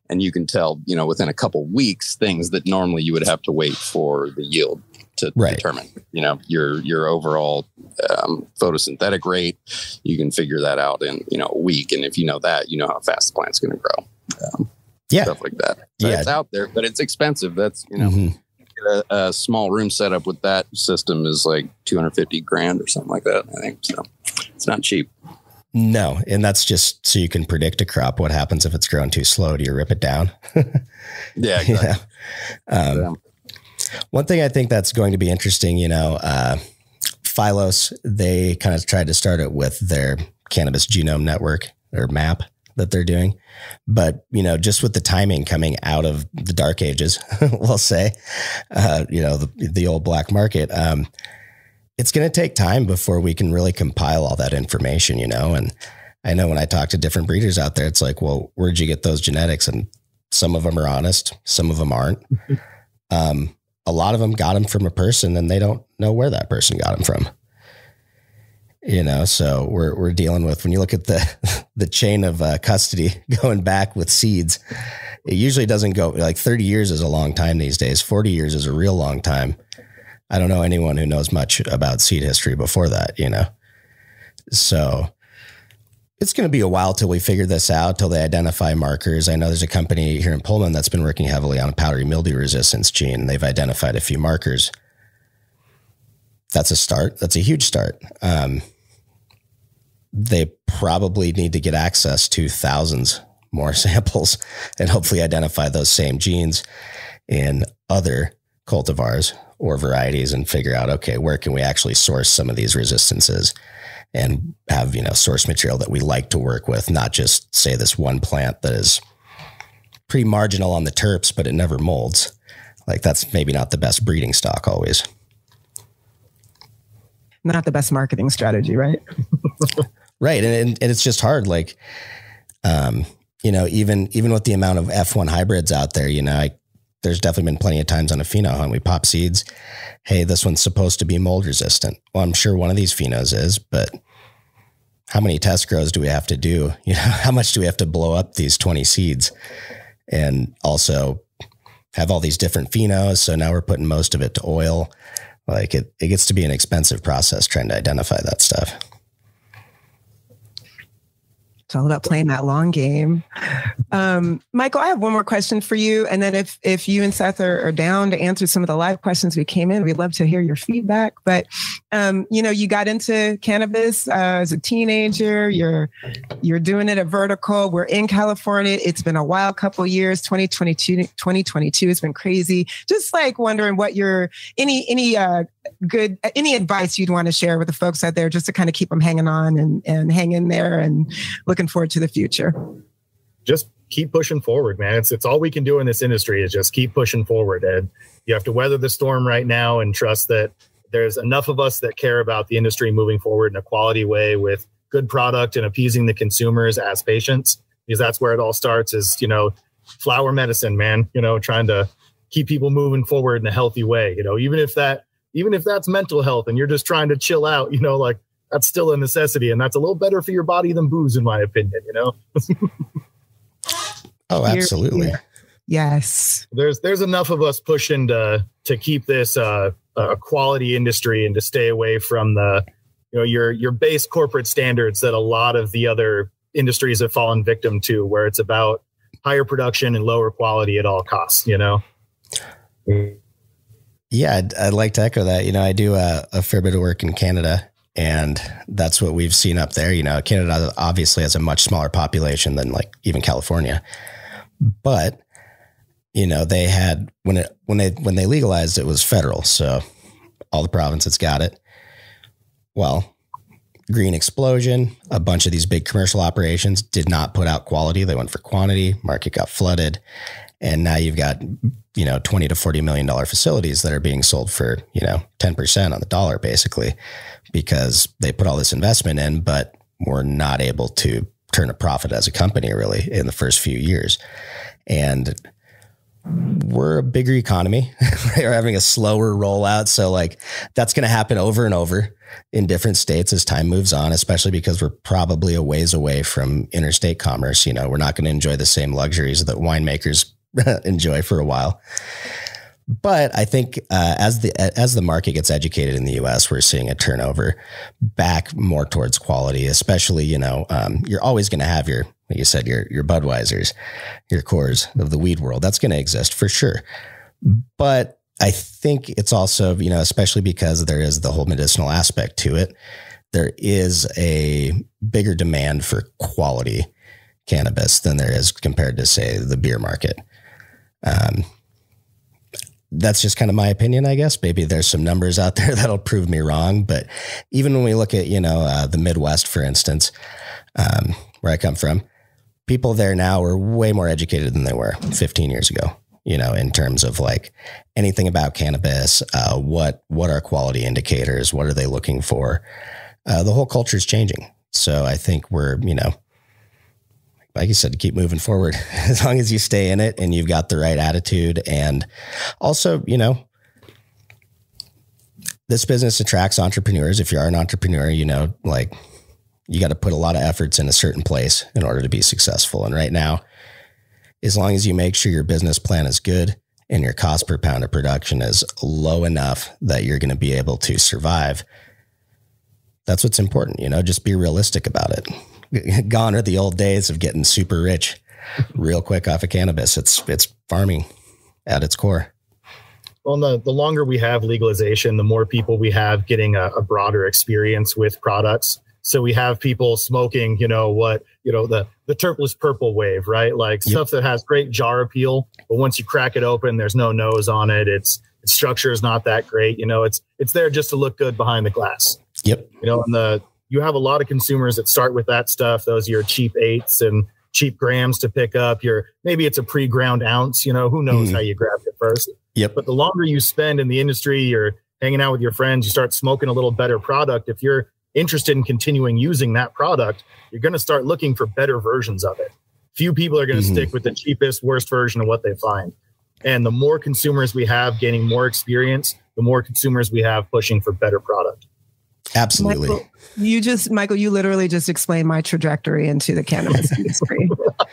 and you can tell you know within a couple weeks things that normally you would have to wait for the yield to right. determine you know your your overall um, photosynthetic rate you can figure that out in you know a week and if you know that you know how fast the plant's going to grow um, yeah stuff like that so yeah it's out there but it's expensive that's you know mm-hmm. a, a, small room setup with that system is like 250 grand or something like that i think so it's not cheap no, and that's just so you can predict a crop. What happens if it's growing too slow? Do you rip it down? yeah, exactly. Um, yeah. One thing I think that's going to be interesting, you know, uh, Phylos, they kind of tried to start it with their cannabis genome network or map that they're doing. But, you know, just with the timing coming out of the dark ages, we'll say, uh, you know, the, the old black market, um, it's going to take time before we can really compile all that information, you know? And I know when I talk to different breeders out there, it's like, well, where'd you get those genetics? And some of them are honest, some of them aren't. um, a lot of them got them from a person and they don't know where that person got them from. You know, so we're we're dealing with when you look at the the chain of uh, custody going back with seeds, it usually doesn't go like 30 years is a long time these days. 40 years is a real long time. I don't know anyone who knows much about seed history before that, you know? So it's going to be a while till we figure this out, till they identify markers. I know there's a company here in Pullman that's been working heavily on a powdery mildew resistance gene. And they've identified a few markers. That's a start. That's a huge start. Um, they probably need to get access to thousands more samples and hopefully identify those same genes in other cultivars or varieties and figure out, okay, where can we actually source some of these resistances and have, you know, source material that we like to work with, not just say this one plant that is pretty marginal on the terps, but it never molds. Like that's maybe not the best breeding stock always. Not the best marketing strategy, right? right. And, and, and it's just hard. Like, um, you know, even even with the amount of F1 hybrids out there, you know, I there's definitely been plenty of times on a pheno hunt we pop seeds. Hey, this one's supposed to be mold resistant. Well, I'm sure one of these phenos is, but how many test grows do we have to do? You know, how much do we have to blow up these 20 seeds? And also have all these different phenos. So now we're putting most of it to oil. Like it, it gets to be an expensive process trying to identify that stuff. It's all about playing that long game. Um, Michael, I have one more question for you, and then if if you and Seth are, are, down to answer some of the live questions we came in, we'd love to hear your feedback. But um, you know, you got into cannabis uh, as a teenager. You're you're doing it at Vertical. We're in California. It's been a wild couple years. 2022 2022 has been crazy. Just like wondering what your any any uh, good any advice you'd want to share with the folks out there just to kind of keep them hanging on and and hang in there and looking forward to the future just keep pushing forward man it's it's all we can do in this industry is just keep pushing forward and you have to weather the storm right now and trust that there's enough of us that care about the industry moving forward in a quality way with good product and appeasing the consumers as patients because that's where it all starts is you know flower medicine man you know trying to keep people moving forward in a healthy way you know even if that even if that's mental health and you're just trying to chill out, you know, like that's still a necessity. And that's a little better for your body than booze, in my opinion, you know? oh, absolutely. Yes. There's there's enough of us pushing to to keep this uh, a quality industry and to stay away from the you know your your base corporate standards that a lot of the other industries have fallen victim to, where it's about higher production and lower quality at all costs. You know. Yeah, I'd, I'd, like to echo that. You know, I do a, a, fair bit of work in Canada, And that's what we've seen up there. You know, Canada obviously has a much smaller population than like even California. But, you know, they had when it when they when they legalized it was federal. So all the provinces got it. Well, green explosion, a bunch of these big commercial operations did not put out quality. They went for quantity, market got flooded. And now you've got, you know, 20 to 40 million dollar facilities that are being sold for, you know, 10% on the dollar basically because they put all this investment in, but were not able to turn a profit as a company really in the first few years. And we're a bigger economy. we're having a slower rollout. So like that's going to happen over and over in different states as time moves on, especially because we're probably a ways away from interstate commerce. You know, we're not going to enjoy the same luxuries that winemakers enjoy for a while. But I think uh, as the as the market gets educated in the U.S., we're seeing a turnover back more towards quality. Especially, you know, um, you're always going to have your, like you said, your your Budweisers, your Coors of the weed world. That's going to exist for sure. But I think it's also, you know, especially because there is the whole medicinal aspect to it. There is a bigger demand for quality cannabis than there is compared to, say, the beer market. Um, that's just kind of my opinion, I guess. Maybe there's some numbers out there that'll prove me wrong. But even when we look at, you know, uh, the Midwest, for instance, um, where I come from, people there now are way more educated than they were 15 years ago. You know, in terms of like anything about cannabis, uh, what what are quality indicators? What are they looking for? Uh, the whole culture is changing. So I think we're, you know, like you said, to keep moving forward as long as you stay in it and you've got the right attitude. And also, you know, this business attracts entrepreneurs. If you are an entrepreneur, you know, like you got to put a lot of efforts in a certain place in order to be successful. And right now, as long as you make sure your business plan is good and your cost per pound of production is low enough that you're going to be able to survive, that's what's important. You know, just be realistic about it. gone are the old days of getting super rich real quick off of cannabis. It's it's farming at its core. Well, the, the longer we have legalization, the more people we have getting a, a broader experience with products. So we have people smoking, you know, what, you know, the, the Terpless purple wave, right? Like yep. stuff that has great jar appeal, but once you crack it open, there's no nose on it. It's, its structure is not that great. You know, it's, it's there just to look good behind the glass. Yep. You know, and the, you have a lot of consumers that start with that stuff. Those are your cheap eights and cheap grams to pick up. Your maybe it's a pre-ground ounce. You know, who knows mm. how you grabbed it first. Yep. But the longer you spend in the industry, you're hanging out with your friends, you start smoking a little better product. If you're interested in continuing using that product, you're going to start looking for better versions of it. Few people are going to mm-hmm. stick with the cheapest, worst version of what they find. And the more consumers we have gaining more experience, the more consumers we have pushing for better product. Absolutely. Michael, you just, Michael, you literally just explained my trajectory into the cannabis industry.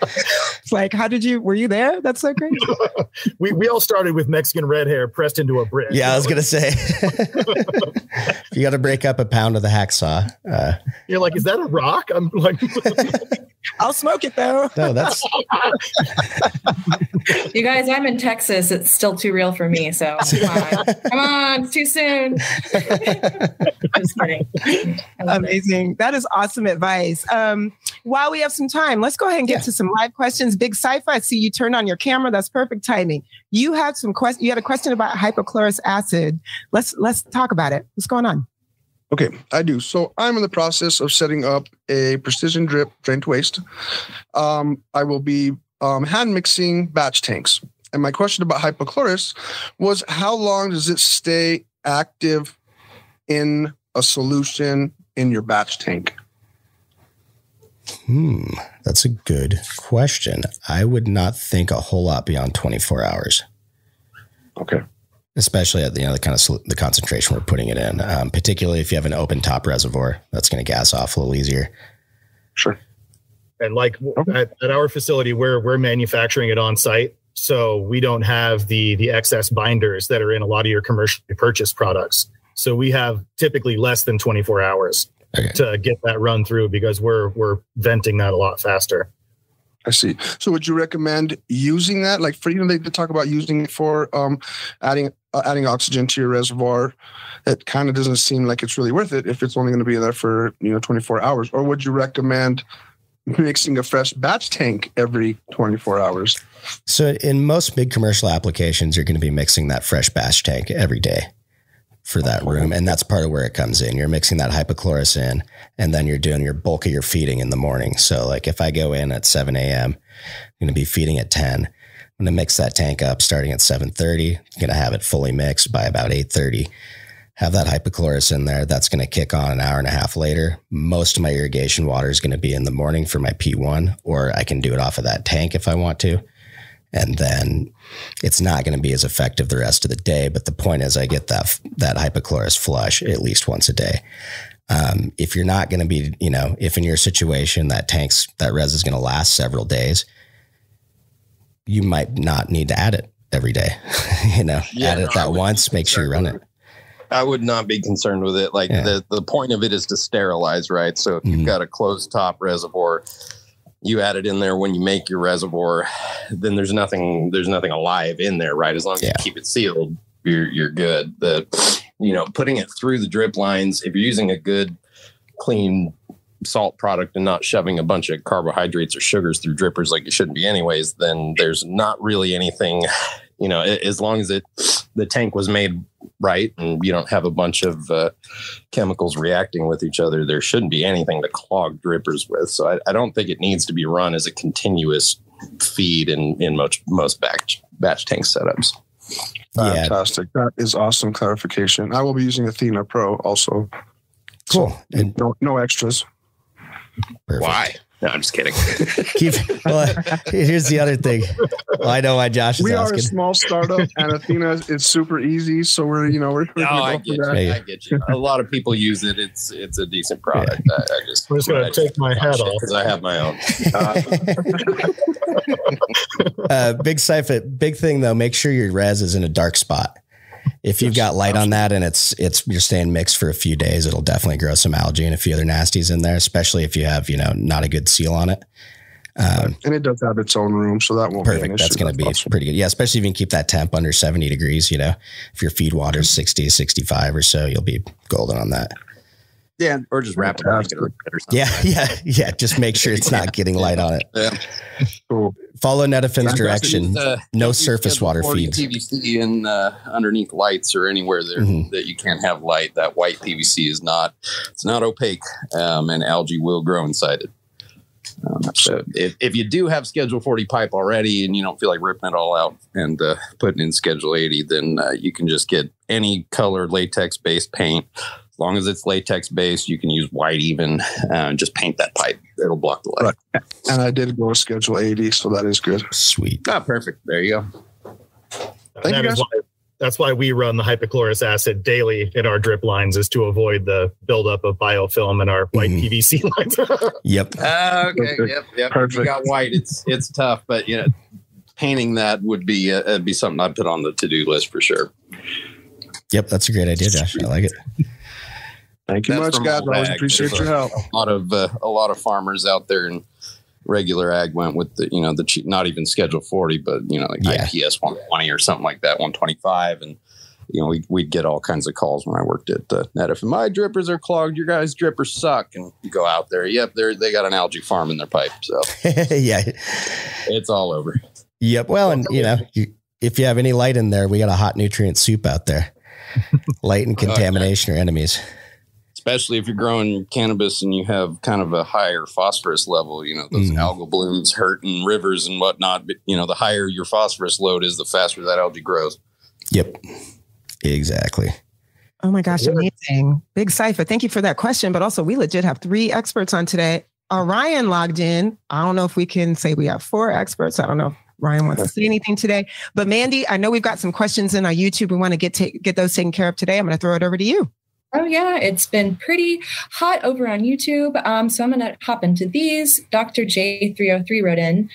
it's like, how did you, were you there? That's so great. we, we all started with Mexican red hair pressed into a brick. Yeah, I was going to say, If you got to break up a pound of the hacksaw. Uh, You're like, is that a rock? I'm like, I'll smoke it though. No, that's. you guys, I'm in Texas. It's still too real for me. So come on, come on, it's too soon. I'm just kidding. Amazing. It. That is awesome advice. Um, while we have some time, let's go ahead and get yeah. to some live questions. Big sci-fi. I see you turned on your camera. That's perfect timing. You had some questions. You had a question about hypochlorous acid. Let's let's talk about it. What's going on? Okay, I do. So I'm in the process of setting up a precision drip drain to waste. Um, I will be um, hand mixing batch tanks. And my question about hypochlorous was how long does it stay active in a solution in your batch tank? Hmm, that's a good question. I would not think a whole lot beyond 24 hours. Okay especially at the, you know, the kind of the concentration we're putting it in. Um, particularly if you have an open top reservoir, that's going to gas off a little easier. Sure. And like okay. at, at, our facility, we're we're manufacturing it on site, so we don't have the the excess binders that are in a lot of your commercially purchased products. So we have typically less than 24 hours okay. to get that run through because we're we're venting that a lot faster. I see. So would you recommend using that? Like for you know, they, they talk about using it for um, adding uh, adding oxygen to your reservoir. It kind of doesn't seem like it's really worth it if it's only going to be there for you know 24 hours. Or would you recommend mixing a fresh batch tank every 24 hours? So in most big commercial applications, you're going to be mixing that fresh batch tank every day for that room. And that's part of where it comes in. You're mixing that hypochlorous in, and then you're doing your bulk of your feeding in the morning. So, like if I go in at 7 a.m., I'm going to be feeding at 10. I'm going to mix that tank up starting at 7:30. I'm going to have it fully mixed by about 8:30. Have that hypochlorous in there. That's going to kick on an hour and a half later. Most of my irrigation water is going to be in the morning for my P1, or I can do it off of that tank if I want to and then it's not going to be as effective the rest of the day. But the point is, I get that that hypochlorous flush at least once a day. Um, if you're not going to be, you know, if in your situation that tanks that res is going to last several days, you might not need to add it every day. you know, yeah, add it no, that once, make sure you run it. I would not be concerned with it. Like yeah. the, the point of it is to sterilize, right? So if you've mm-hmm. got a closed top reservoir, you add it in there when you make your reservoir, then there's nothing there's nothing alive in there, right? As long as yeah. you keep it sealed, you're you're good. The you know, putting it through the drip lines, if you're using a good clean salt product and not shoving a bunch of carbohydrates or sugars through drippers like it shouldn't be anyways, then there's not really anything, you know, as long as it the tank was made right and you don't have a bunch of uh, chemicals reacting with each other, there shouldn't be anything to clog drippers with. So I, I don't think it needs to be run as a continuous feed in in most most batch batch tank setups. Fantastic. Yeah. That is awesome clarification. I will be using Athena Pro also. Cool. So, and no, no extras. Perfect. Why? No, I'm just kidding. Keep, well, here's the other thing. Well, I know why Josh is we asking. are a small startup, and Athena is super easy. So we're, you know, we're. No, I get you. I get you. A lot of people use it. It's it's a decent product. Yeah. I, I, just I'm just gonna take my hat off because I have my own. Uh, uh, big siphon, big thing though. Make sure your res is in a dark spot if you've got light on that and it's it's you're staying mixed for a few days, it'll definitely grow some algae and a few other nasties in there, especially if you have you know not a good seal on it. Um, and it does have its own room, so that won't perfect. That's going to be awesome. pretty good. Yeah, especially if you can keep that temp under 70 degrees. You know, if your feed water is 60, 65 or so, you'll be golden on that. Yeah, or just wrap it or something. Yeah, yeah, yeah. Just make sure it's not getting light on it. Yeah. Cool. Follow Netafim's direction. Uh, no surface water feeds. PVC in uh, underneath lights or anywhere there mm-hmm. that you can't have light. That white PVC is not. It's not opaque, um, and algae will grow inside it. Um, so if, if you do have Schedule 40 pipe already and you don't feel like ripping it all out and uh, putting in Schedule 80, then uh, you can just get any color latex based paint long as it's latex based, you can use white even uh, just paint that pipe. It'll block the light. Right. And I did go schedule 80, so that is good. Sweet. Ah, perfect. There you go. Thank you guys. Why, that's why we run the hypochlorous acid daily in our drip lines is to avoid the buildup of biofilm in our white mm. PVC lines. yep. Uh, okay. Perfect. Yep. Yep. Perfect. If you got white. It's it's tough, but you know, painting that would be uh, be something I'd put on the to do list for sure. Yep, that's a great idea, Josh. I like it. Thank you That's much, guys. I always appreciate your help. A lot of uh, a lot of farmers out there in regular ag went with the you know the cheap, not even Schedule 40, but you know like yeah. IPS 120 or something like that, 125, and you know we we'd get all kinds of calls when I worked at uh, Net. If my drippers are clogged, your guys' drippers suck, and you go out there, yep, they they got an algae farm in their pipe, so yeah, it's all over. Yep. Well, and you know, you, if you have any light in there, we got a hot nutrient soup out there. light and contamination oh, are enemies especially if you're growing cannabis and you have kind of a higher phosphorus level, you know, those mm. algal blooms hurt in rivers and whatnot. But, you know, the higher your phosphorus load is, the faster that algae grows. Yep. Exactly. Oh my gosh, amazing. Big cipher. Thank you for that question. But also, we legit have three experts on today. Orion logged in. I don't know if we can say we have four experts. I don't know if Ryan wants to say anything today. But Mandy, I know we've got some questions in our YouTube. We want to get to get those taken care of today. I'm going to throw it over to you. Oh, yeah, it's been pretty hot over on YouTube. Um, so I'm going to hop into these. Dr. J303 wrote in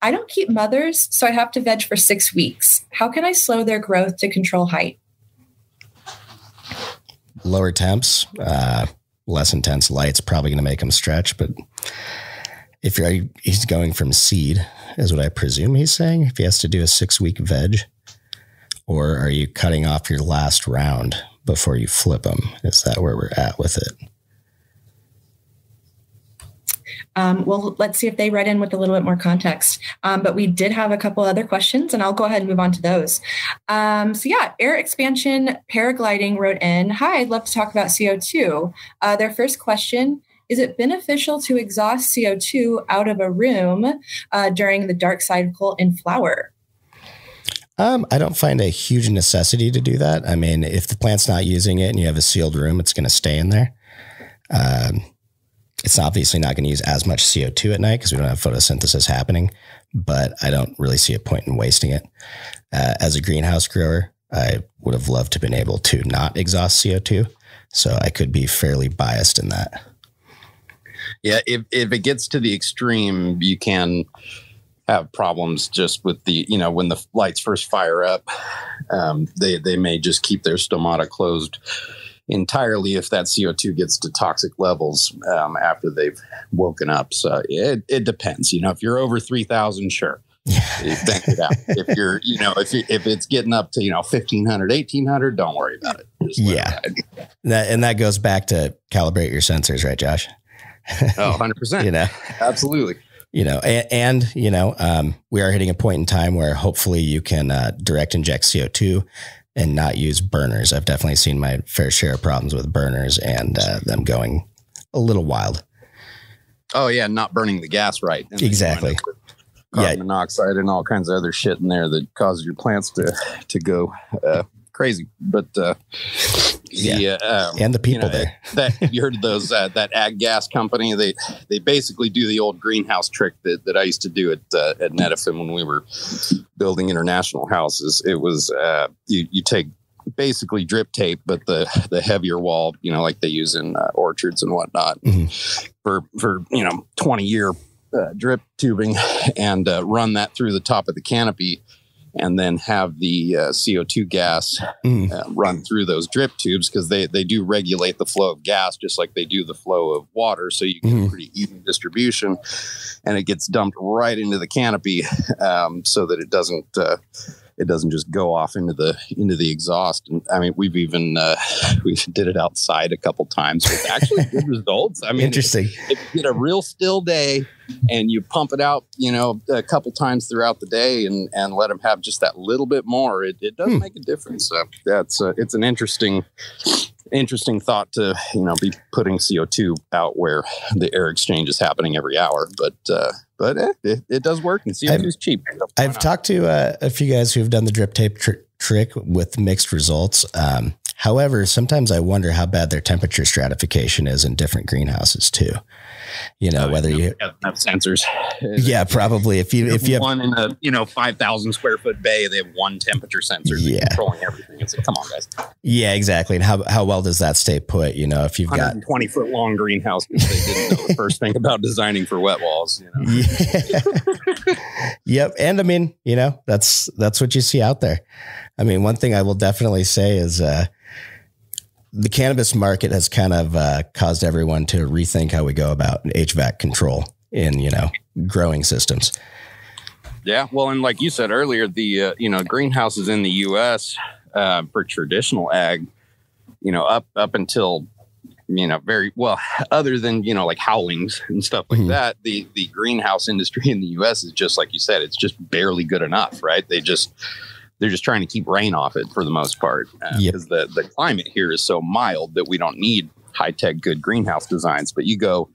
I don't keep mothers, so I have to veg for six weeks. How can I slow their growth to control height? Lower temps, uh, less intense light's probably going to make them stretch, but if you're he's going from seed, is what I presume he's saying. If he has to do a six week veg, or are you cutting off your last round before you flip them? Is that where we're at with it? Um, well, let's see if they write in with a little bit more context. Um, but we did have a couple other questions, and I'll go ahead and move on to those. Um, so, yeah, Air Expansion Paragliding wrote in Hi, I'd love to talk about CO2. Uh, their first question is it beneficial to exhaust CO2 out of a room uh, during the dark cycle in flower? Um, I don't find a huge necessity to do that. I mean, if the plant's not using it and you have a sealed room, it's going to stay in there. Um, it's obviously not going to use as much CO2 at night because we don't have photosynthesis happening, but I don't really see a point in wasting it. Uh, as a greenhouse grower, I would have loved to have been able to not exhaust CO2. So I could be fairly biased in that. Yeah, if, if it gets to the extreme, you can have problems just with the, you know, when the lights first fire up, um, they, they may just keep their stomata closed entirely if that CO2 gets to toxic levels um, after they've woken up. So it, it depends. You know, if you're over 3000, sure. Think it out. If you're, you know, if you, if it's getting up to you know 1500, 1800, don't worry about it. yeah, that, and that goes back to calibrate your sensors, right, Josh? oh, 100 percent. You know, absolutely. You know, and, and you know, um, we are hitting a point in time where hopefully you can uh, direct inject CO two and not use burners. I've definitely seen my fair share of problems with burners and uh, them going a little wild. Oh yeah, not burning the gas right. Exactly. Carbon yeah. monoxide and all kinds of other shit in there that causes your plants to to go uh, crazy. But uh, yeah, uh, um, and the people you know, there. that you heard of those uh, that ag gas company? They they basically do the old greenhouse trick that, that I used to do at uh, at Netafim when we were building international houses. It was uh, you you take basically drip tape, but the the heavier wall, you know, like they use in uh, orchards and whatnot, mm-hmm. for for you know twenty year uh, drip tubing, and uh, run that through the top of the canopy and then have the uh, CO2 gas mm. uh, run through those drip tubes because they, they do regulate the flow of gas just like they do the flow of water. So you get mm. a pretty even distribution and it gets dumped right into the canopy um, so that it doesn't. Uh, it doesn't just go off into the into the exhaust. And I mean, we've even uh, we did it outside a couple times with actually good results. I mean, interesting. If, if, you get a real still day and you pump it out, you know, a couple times throughout the day and and let them have just that little bit more, it, it does hmm. make a difference. So that's uh, it's an interesting interesting thought to you know be putting CO2 out where the air exchange is happening every hour, but uh, but eh, it, it, does work and CO2 is cheap. I've talked to uh, a few guys who have done the drip tape tr- trick with mixed results. Um, however, sometimes I wonder how bad their temperature stratification is in different greenhouses too you know, uh, whether you have sensors. Yeah, probably. If you if you have one in a you know five thousand square foot bay, they have one temperature sensor yeah. controlling everything. It's like, come on, guys. Yeah, exactly. And how how well does that stay put? You know, if you've got twenty foot long greenhouse, because they didn't know the first thing about designing for wet walls. You know? Yeah. yep. And I mean, you know, that's that's what you see out there. I mean, one thing I will definitely say is. uh the cannabis market has kind of uh, caused everyone to rethink how we go about HVAC control in you know growing systems. Yeah, well, and like you said earlier, the uh, you know greenhouses in the U.S. Uh, for traditional ag, you know, up up until you know very well, other than you know like Houwelings and stuff like mm-hmm. that, the the greenhouse industry in the U.S. is just like you said, it's just barely good enough, right? They just they're just trying to keep rain off it for the most part because uh, yep. the the climate here is so mild that we don't need high tech good greenhouse designs. But you go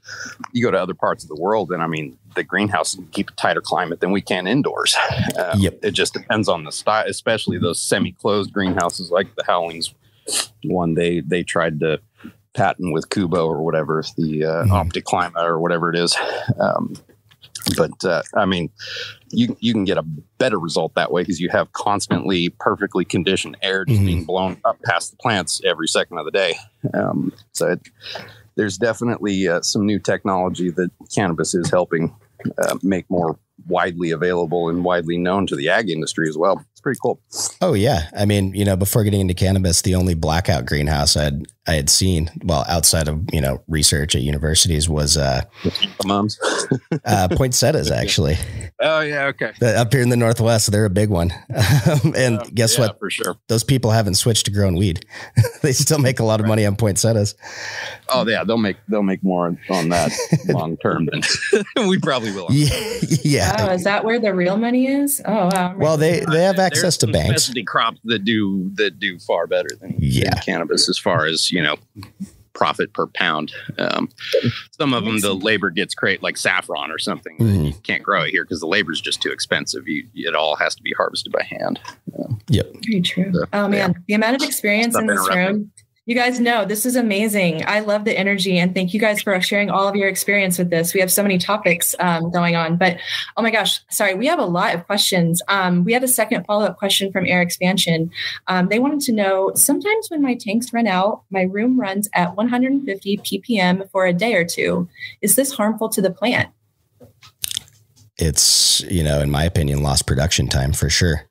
you go to other parts of the world, and I mean the greenhouse can keep a tighter climate than we can indoors. Um, yep. It just depends on the style, especially those semi closed greenhouses like the Houwelings one. They they tried to patent with Kubo or whatever the uh, mm-hmm. Optic Climate or whatever it is. Um, but uh, I mean, you you can get a better result that way because you have constantly perfectly conditioned air just mm-hmm. being blown up past the plants every second of the day. Um, so it, there's definitely uh, some new technology that cannabis is helping uh, make more widely available and widely known to the ag industry as well. it's pretty cool. Oh yeah, I mean, you know, before getting into cannabis, the only blackout greenhouse I'd I had seen, well, outside of you know research at universities, was uh, moms, uh, poinsettias actually. Oh yeah, okay. up here in the northwest, they're a big one. Um, and guess yeah, what? For sure, those people haven't switched to growing weed. they still make a lot of money on poinsettias. Oh yeah, they'll make they'll make more on that long term than we probably will. Yeah, yeah. Oh, is that where the real money is? Oh wow. Well, they they have access to banks. Specialty crops that do that do far better than, yeah. Than cannabis as far as you know profit per pound. Um, some of them the labor gets great, like saffron or something. Mm-hmm. You can't grow it here because the labor is just too expensive. You, it all has to be harvested by hand. Um, yep, very true. So, oh man, yeah. the amount of experience in this room you guys know this is amazing. I love the energy and thank you guys for sharing all of your experience with this. We have so many topics um, going on, but oh my gosh, sorry, we have a lot of questions. Um, we had a second follow up question from Air Expansion. Um, they wanted to know sometimes when my tanks run out, my room runs at 150 ppm for a day or two. Is this harmful to the plant? It's, you know, in my opinion, lost production time for sure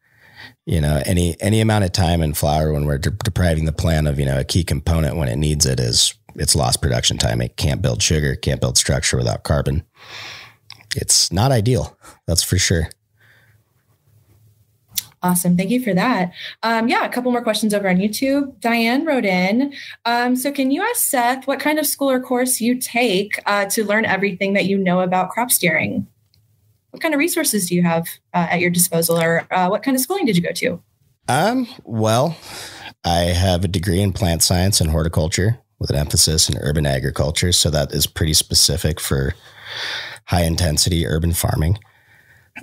you know any any amount of time in flower when we're de- depriving the plant of you know a key component when it needs it is it's lost production time it can't build sugar can't build structure without carbon it's not ideal that's for sure Awesome. Thank you for that. Um, yeah, a couple more questions over on YouTube. Diane wrote in. Um, so, can you ask Seth what kind of school or course you take uh, to learn everything that you know about crop steering? What kind of resources do you have uh, at your disposal or uh, what kind of schooling did you go to? Um, well, I have a degree in plant science and horticulture with an emphasis in urban agriculture. So that is pretty specific for high intensity urban farming.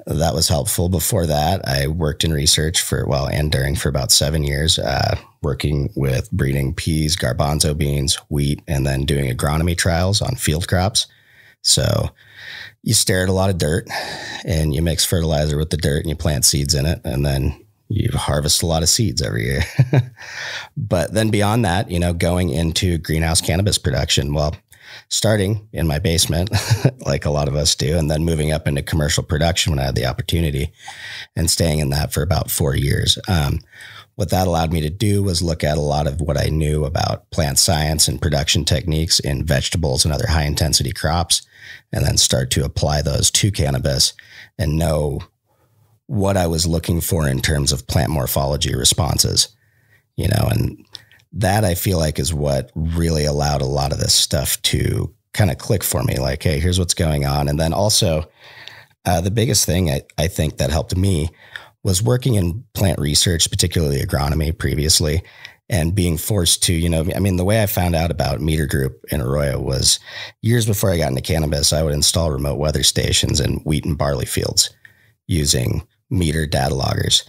That was helpful. Before that, I worked in research for, well, and during for about seven years, uh, working with breeding peas, garbanzo beans, wheat, and then doing agronomy trials on field crops. So you stare at a lot of dirt and you mix fertilizer with the dirt and you plant seeds in it and then you harvest a lot of seeds every year. but then beyond that, you know, going into greenhouse cannabis production, well, starting in my basement, like a lot of us do, and then moving up into commercial production when I had the opportunity and staying in that for about four years. Um, what that allowed me to do was look at a lot of what I knew about plant science and production techniques in vegetables and other high intensity crops and then start to apply those to cannabis and know what I was looking for in terms of plant morphology responses, you know, and that I feel like is what really allowed a lot of this stuff to kind of click for me. Like, hey, here's what's going on. And then also, uh, the biggest thing I, I think that helped me was working in plant research, particularly agronomy previously, and being forced to, you know, I mean, the way I found out about Meter Group in AROYA was years before I got into cannabis, I would install remote weather stations in wheat and barley fields using meter data loggers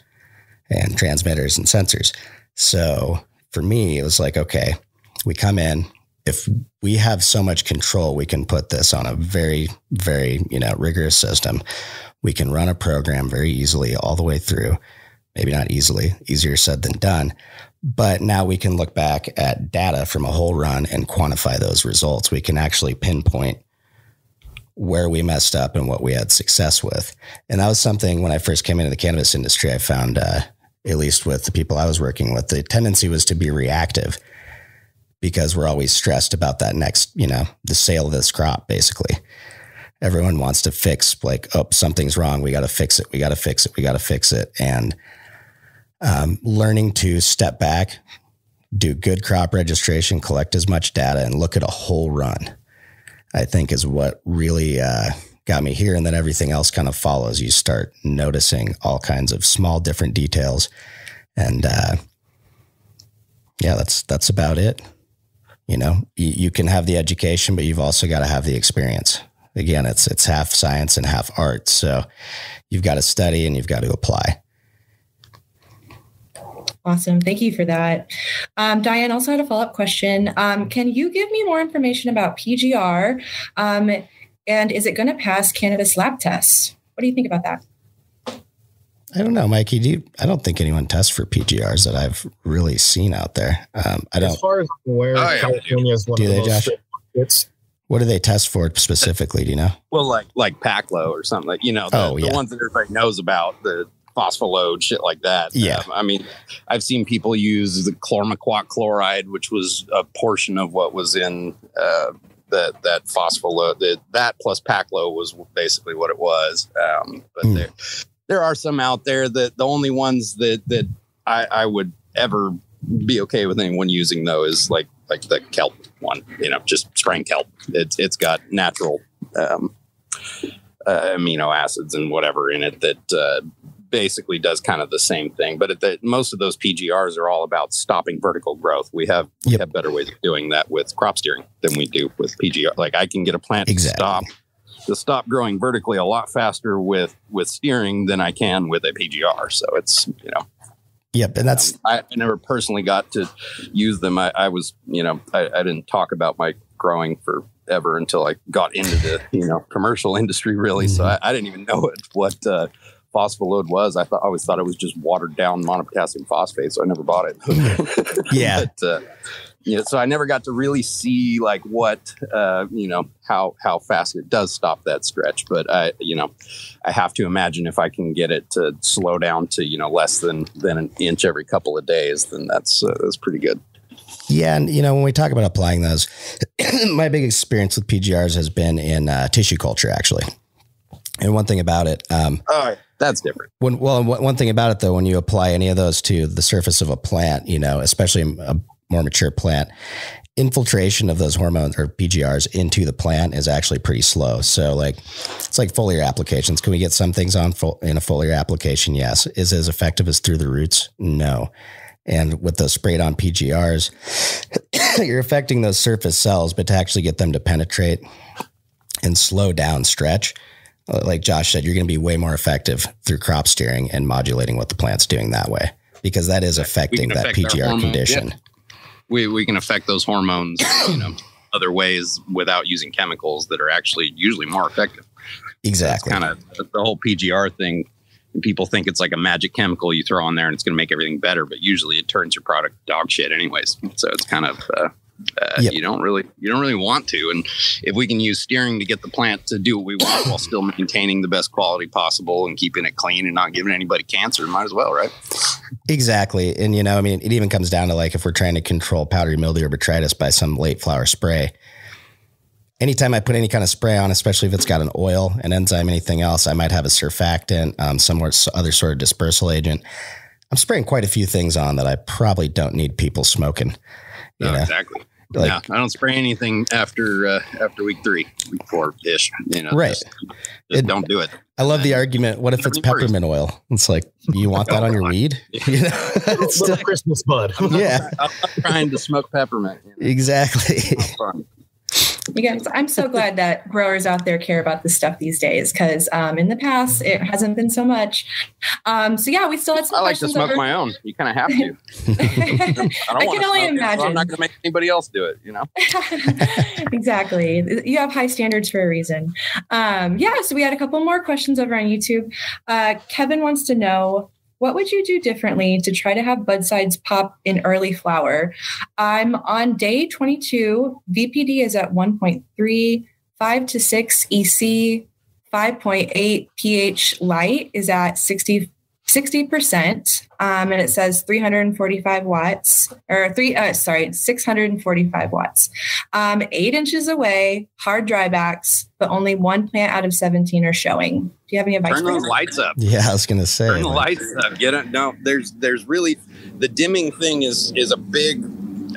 and transmitters and sensors. So for me, it was like, okay, we come in. If we have so much control, we can put this on a very, very, you know, rigorous system. We can run a program very easily all the way through. Maybe not easily, easier said than done but now we can look back at data from a whole run and quantify those results. We can actually pinpoint where we messed up and what we had success with. And that was something when I first came into the cannabis industry, I found, uh, at least with the people I was working with, the tendency was to be reactive because we're always stressed about that next, you know, the sale of this crop, basically. Everyone wants to fix, like, oh, something's wrong. We got to fix it. We got to fix it. We got to fix it. And um, learning to step back, do good crop registration, collect as much data, and look at a whole run. I think is what really uh, got me here, and then everything else kind of follows. You start noticing all kinds of small, different details, and uh, yeah, that's that's about it. You know, you, you can have the education, but you've also got to have the experience. Again, it's it's half science and half art, so you've got to study and you've got to apply. Awesome. Thank you for that. Um, Diane also had a follow up question. Um, can you give me more information about PGR? Um, and is it going to pass cannabis lab tests? What do you think about that? I don't know, Mikey. Do you, I don't think anyone tests for PGRs that I've really seen out there. Um, I don't. As far as I'm aware, oh, yeah. California is one do of they, the most Josh? What do they test for specifically? Do you know? Well, like like Paclo or something like you know the, oh, yeah. the ones that everybody knows about the Phosphoload, shit like that. Yeah. Um, I mean, I've seen people use the chlormequat chloride, which was a portion of what was in uh, that that Phosphoload. That that plus Paclo was basically what it was. Um, but Mm. there there are some out there that the only ones that that I, I would ever be okay with anyone using though is like like the kelp one. You know, just spraying kelp. It's it's got natural. Um, uh, amino acids and whatever in it that uh, basically does kind of the same thing. But at the, most of those PGRs are all about stopping vertical growth. We have we have better ways of doing that with crop steering than we do with PGR. Like I can get a plant Exactly. to stop to stop growing vertically a lot faster with with steering than I can with a PGR. So it's you know Yep. And that's um, I, I never personally got to use them. I, I was, you know, I, I didn't talk about my growing forever until I got into the, you know, commercial industry really. So I, I didn't even know what, what uh, Phosphoload was. I thought I always thought it was just watered down monopotassium phosphate. So I never bought it. Yeah. but, uh, you know, so I never got to really see like what, uh, you know, how how fast it does stop that stretch. But I, you know, I have to imagine if I can get it to slow down to you know less than than an inch every couple of days, then that's uh, that's pretty good. Yeah, and you know when we talk about applying those, my big experience with PGRs has been in uh, tissue culture, actually. And one thing about it, um, Oh, that's different. when well, one thing about it though, when you apply any of those to the surface of a plant, you know, especially a more mature plant, infiltration of those hormones or PGRs into the plant is actually pretty slow. So like it's like foliar applications. Can we get some things on in a foliar application? Yes. Is it as effective as through the roots? No. And with those sprayed on PGRs, you're affecting those surface cells, but to actually get them to penetrate and slow down stretch, like Josh said, you're going to be way more effective through crop steering and modulating what the plant's doing that way because that is affecting that affect PGR condition. yeah. We we can affect those hormones, you know, other ways without using chemicals that are actually usually more effective. Exactly. Kind of the whole PGR thing. People think it's like a magic chemical you throw on there and it's going to make everything better, but usually it turns your product dog shit anyways. So it's kind of uh, uh, Yep. you don't really you don't really want to. And if we can use steering to get the plant to do what we want while still maintaining the best quality possible and keeping it clean and not giving anybody cancer, might as well, right? Exactly. And, you know, I mean, it even comes down to like if we're trying to control powdery mildew or botrytis by some late flower spray. Anytime I put any kind of spray on, especially if it's got an oil, an enzyme, anything else, I might have a surfactant, um, some other sort of dispersal agent. I'm spraying quite a few things on that I probably don't need people smoking. You No, know, exactly. Like- yeah, I don't spray anything after uh, after week three, week four ish. You know, Right. Just, just It- don't do it. I love the argument. What if it's Everything works. peppermint oil? It's like, you want that on your weed? You know, it's Little still, Christmas bud. yeah, I'm not trying to smoke peppermint. You know, exactly. It's fun. You guys, I'm so glad that growers out there care about this stuff these days because um, in the past it hasn't been so much. Um, so yeah, we still had some I like to smoke over- my own. You kind of have to. I don't I can only smoke it, imagine. I'm not going to make anybody else do it. You know. exactly. You have high standards for a reason. Um, yeah, so we had a couple more questions over on YouTube. Uh, Kevin wants to know what would you do differently to try to have bud sites pop in early flower? I'm on day 22. VPD is at 1.3, 5 to 6 EC, 5.8 pH light is at 60 60% um, and it says 345 watts or three uh, sorry 645 watts um, eight inches away hard drybacks but only one plant out of 17 are showing do you have any advice Turn for those lights up. Yeah, I was going to say. Turn the like, lights up. Get it? No, there's there's really the dimming thing is is a big.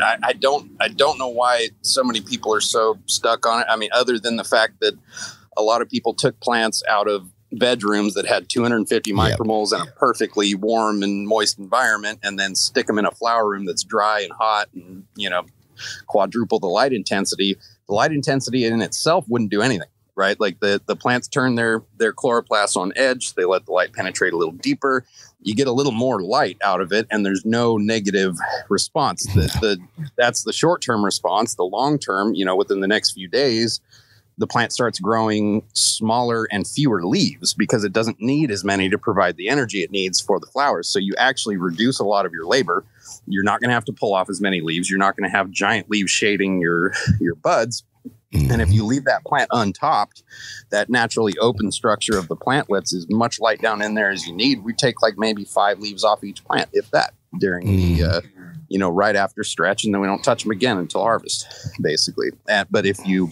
I, I don't I don't know why so many people are so stuck on it. I mean, other than the fact that a lot of people took plants out of bedrooms that had 250 Yep. micromoles in a perfectly warm and moist environment and then stick them in a flower room that's dry and hot and you know quadruple the light intensity the light intensity in itself wouldn't do anything right? Like the the plants turn their their chloroplasts on edge they let the light penetrate a little deeper you get a little more light out of it and there's no negative response. The, the that's the short term response. The long term you know within the next few days the plant starts growing smaller and fewer leaves because it doesn't need as many to provide the energy it needs for the flowers. So you actually reduce a lot of your labor. You're not going to have to pull off as many leaves. You're not going to have giant leaves shading your your buds. Mm-hmm. And if you leave that plant untopped, that naturally open structure of the plantlets is much light down in there as you need. We take like maybe five leaves off each plant, if that, during mm-hmm. the uh, you know, right after stretch, and then we don't touch them again until harvest, basically. And, but if you,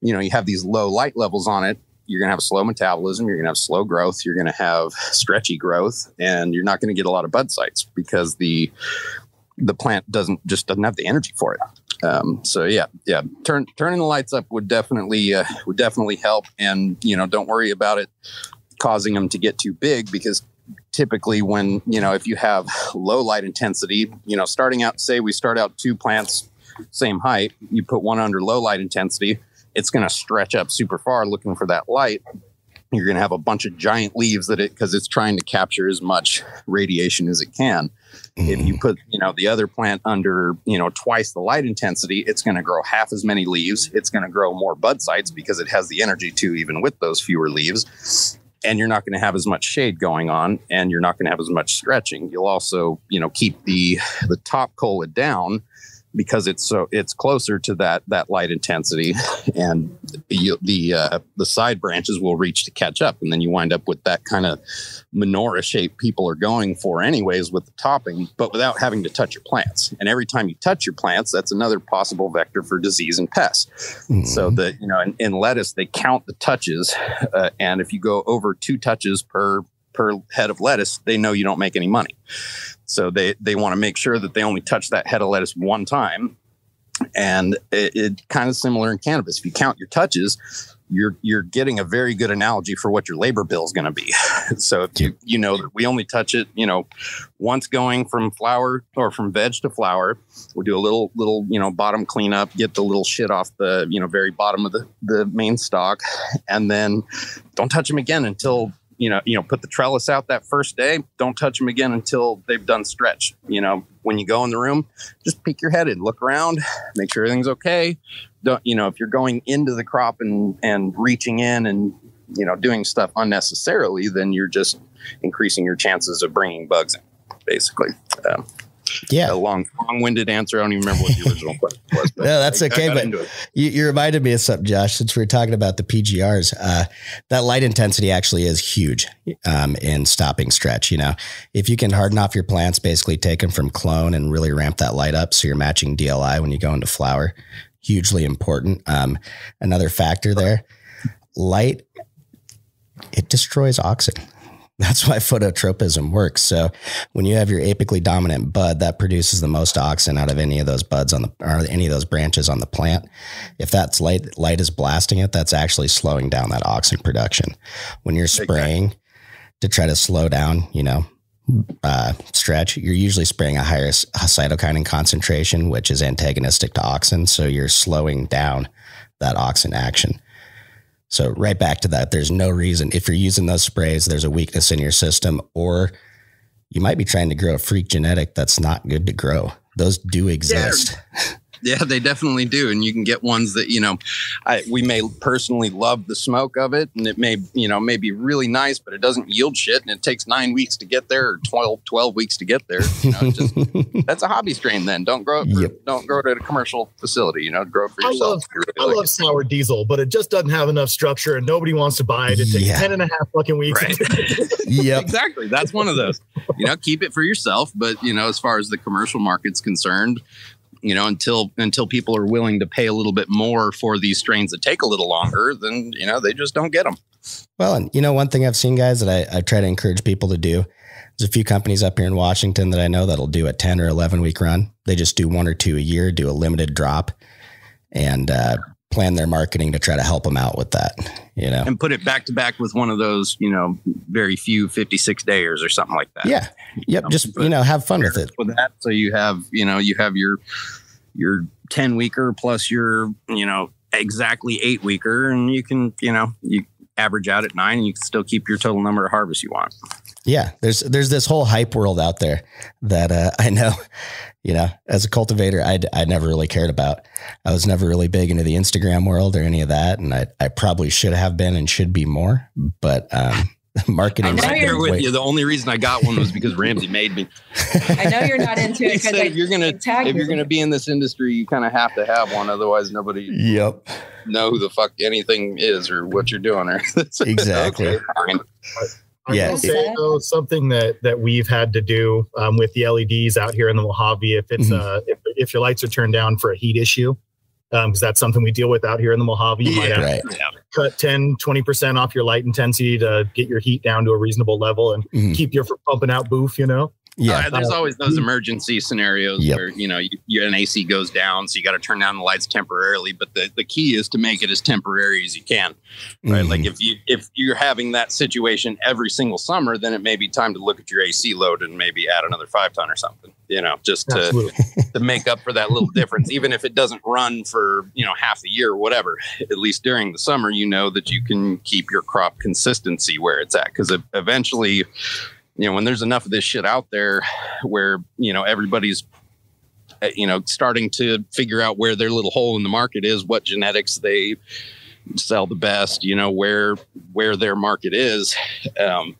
you know, you have these low light levels on it, you're going to have slow metabolism, you're going to have slow growth, you're going to have stretchy growth, and you're not going to get a lot of bud sites because the the plant doesn't just doesn't have the energy for it. Um, so yeah, yeah, turn turning the lights up would definitely uh, would definitely help, and you know, don't worry about it causing them to get too big because typically when you know if you have low light intensity you know starting out say we start out two plants same height you put one under low light intensity it's going to stretch up super far looking for that light you're going to have a bunch of giant leaves that it because it's trying to capture as much radiation as it can mm. if you mm. put you know the other plant under you know twice the light intensity it's going to grow half as many leaves it's going to grow more bud sites because it has the energy to even with those fewer leaves and you're not going to have as much shade going on and you're not going to have as much stretching. You'll also you know keep the the top cola down because it's so it's closer to that that light intensity and you, the uh, the side branches will reach to catch up and then you wind up with that kind of menorah shape people are going for anyways with the topping but without having to touch your plants. And every time you touch your plants that's another possible vector for disease and pests. Mm-hmm. so that you know in, in, lettuce they count the touches uh, and if you go over two touches per per head of lettuce they know you don't make any money so they they want to make sure that they only touch that head of lettuce one time. And it, it kind of similar in cannabis. If you count your touches, you're you're getting a very good analogy for what your labor bill is going to be. so if you you know that we only touch it, you know, once going from flower or from veg to flower, we'll do a little little you know bottom cleanup, get the little shit off the you know very bottom of the the main stock, and then don't touch them again until you know, you know, put the trellis out that first day. Don't touch them again until they've done stretch. You know, when you go in the room, just peek your head in, look around, make sure everything's okay. Don't, you know, if you're going into the crop and and reaching in and you know doing stuff unnecessarily, then you're just increasing your chances of bringing bugs in, basically. Um, yeah, a long, long-winded answer. I don't even remember what the original question was. no, that's I, okay. I but you, you, reminded me of something, Josh. Since we were talking about the PGRs, uh, that light intensity actually is huge um, in stopping stretch. You know, if you can harden off your plants, basically take them from clone and really ramp that light up, so you're matching DLI when you go into flower. Hugely important. Um, another factor there, light. It destroys auxin. That's why phototropism works. So when you have your apically dominant bud, that produces the most auxin out of any of those buds on the or any of those branches on the plant. If that's light light is blasting it, that's actually slowing down that auxin production. When you're spraying to try to slow down, you know, uh, stretch, you're usually spraying a higher cytokinin concentration, which is antagonistic to auxin. So you're slowing down that auxin action. So right back to that, there's no reason if you're using those sprays, there's a weakness in your system, or you might be trying to grow a freak genetic that's not good to grow. Those do exist. Yeah, they definitely do, and you can get ones that you know. I, we may personally love the smoke of it, and it may you know may be really nice, but it doesn't yield shit, and it takes nine weeks to get there, or 12, 12 weeks to get there. You know, just, that's a hobby strain. Then don't grow it. For, yep. Don't grow it at a commercial facility. You know, grow it for yourself. I love, really I like love sour diesel, but it just doesn't have enough structure, and nobody wants to buy it. It takes yeah. 10 and a half fucking weeks. Right. yep, exactly. That's one of those. You know, keep it for yourself, but you know, as far as the commercial market's concerned, you know until until people are willing to pay a little bit more for these strains that take a little longer then you know they just don't get them well and you know one thing i've seen guys that i, I try to encourage people to do there's a few companies up here in washington that i know that'll do a 10 or 11 week run. They just do one or two a year do a limited drop. And uh, plan their marketing to try to help them out with that you know? And put it back to back with one of those you know very few 56 dayers or something like that. Yeah. Yep you just you know have fun with it. with that. So you have you know you have your your 10 weeker plus your you know exactly eight weeker and you can you know you average out at nine and you can still keep your total number of harvests you want yeah there's there's this whole hype world out there that uh, i know you know, as a cultivator, I I never really cared about. I was never really big into the Instagram world or any of that, and I I probably should have been and should be more. But um, marketing. I'm right with you. The only reason I got one was because Ramsey made me. I know you're not into it because if you're gonna if you're gonna be in this industry, you kind of have to have one, otherwise nobody. Yep. know who the fuck anything is or what you're doing. Or exactly. okay, fine. I Yeah. will say though something that that we've had to do um, with the LEDs out here in the Mojave. If it's Mhm. uh if, if your lights are turned down for a heat issue, because that's something we deal with out here in the Mojave. You might have Right. to cut 10, 20% off your light intensity to get your heat down to a reasonable level and Mhm. keep your from pumping out boof, you know? Yeah. Uh, there's always those emergency scenarios Yep. where you know you, your an AC goes down, so you got to turn down the lights temporarily. But the, the key is to make it as temporary as you can, right? Mhm. Like if you if you're having that situation every single summer, then it may be time to look at your AC load and maybe add another five ton or something, you know, just to Absolutely. to make up for that little difference. Even if it doesn't run for you know half the year or whatever, at least during the summer, you know that you can keep your crop consistency where it's at because eventually you know when there's enough of this shit out there where you know everybody's uh, you know starting to figure out where their little hole in the market is what genetics they sell the best you know where where their market is um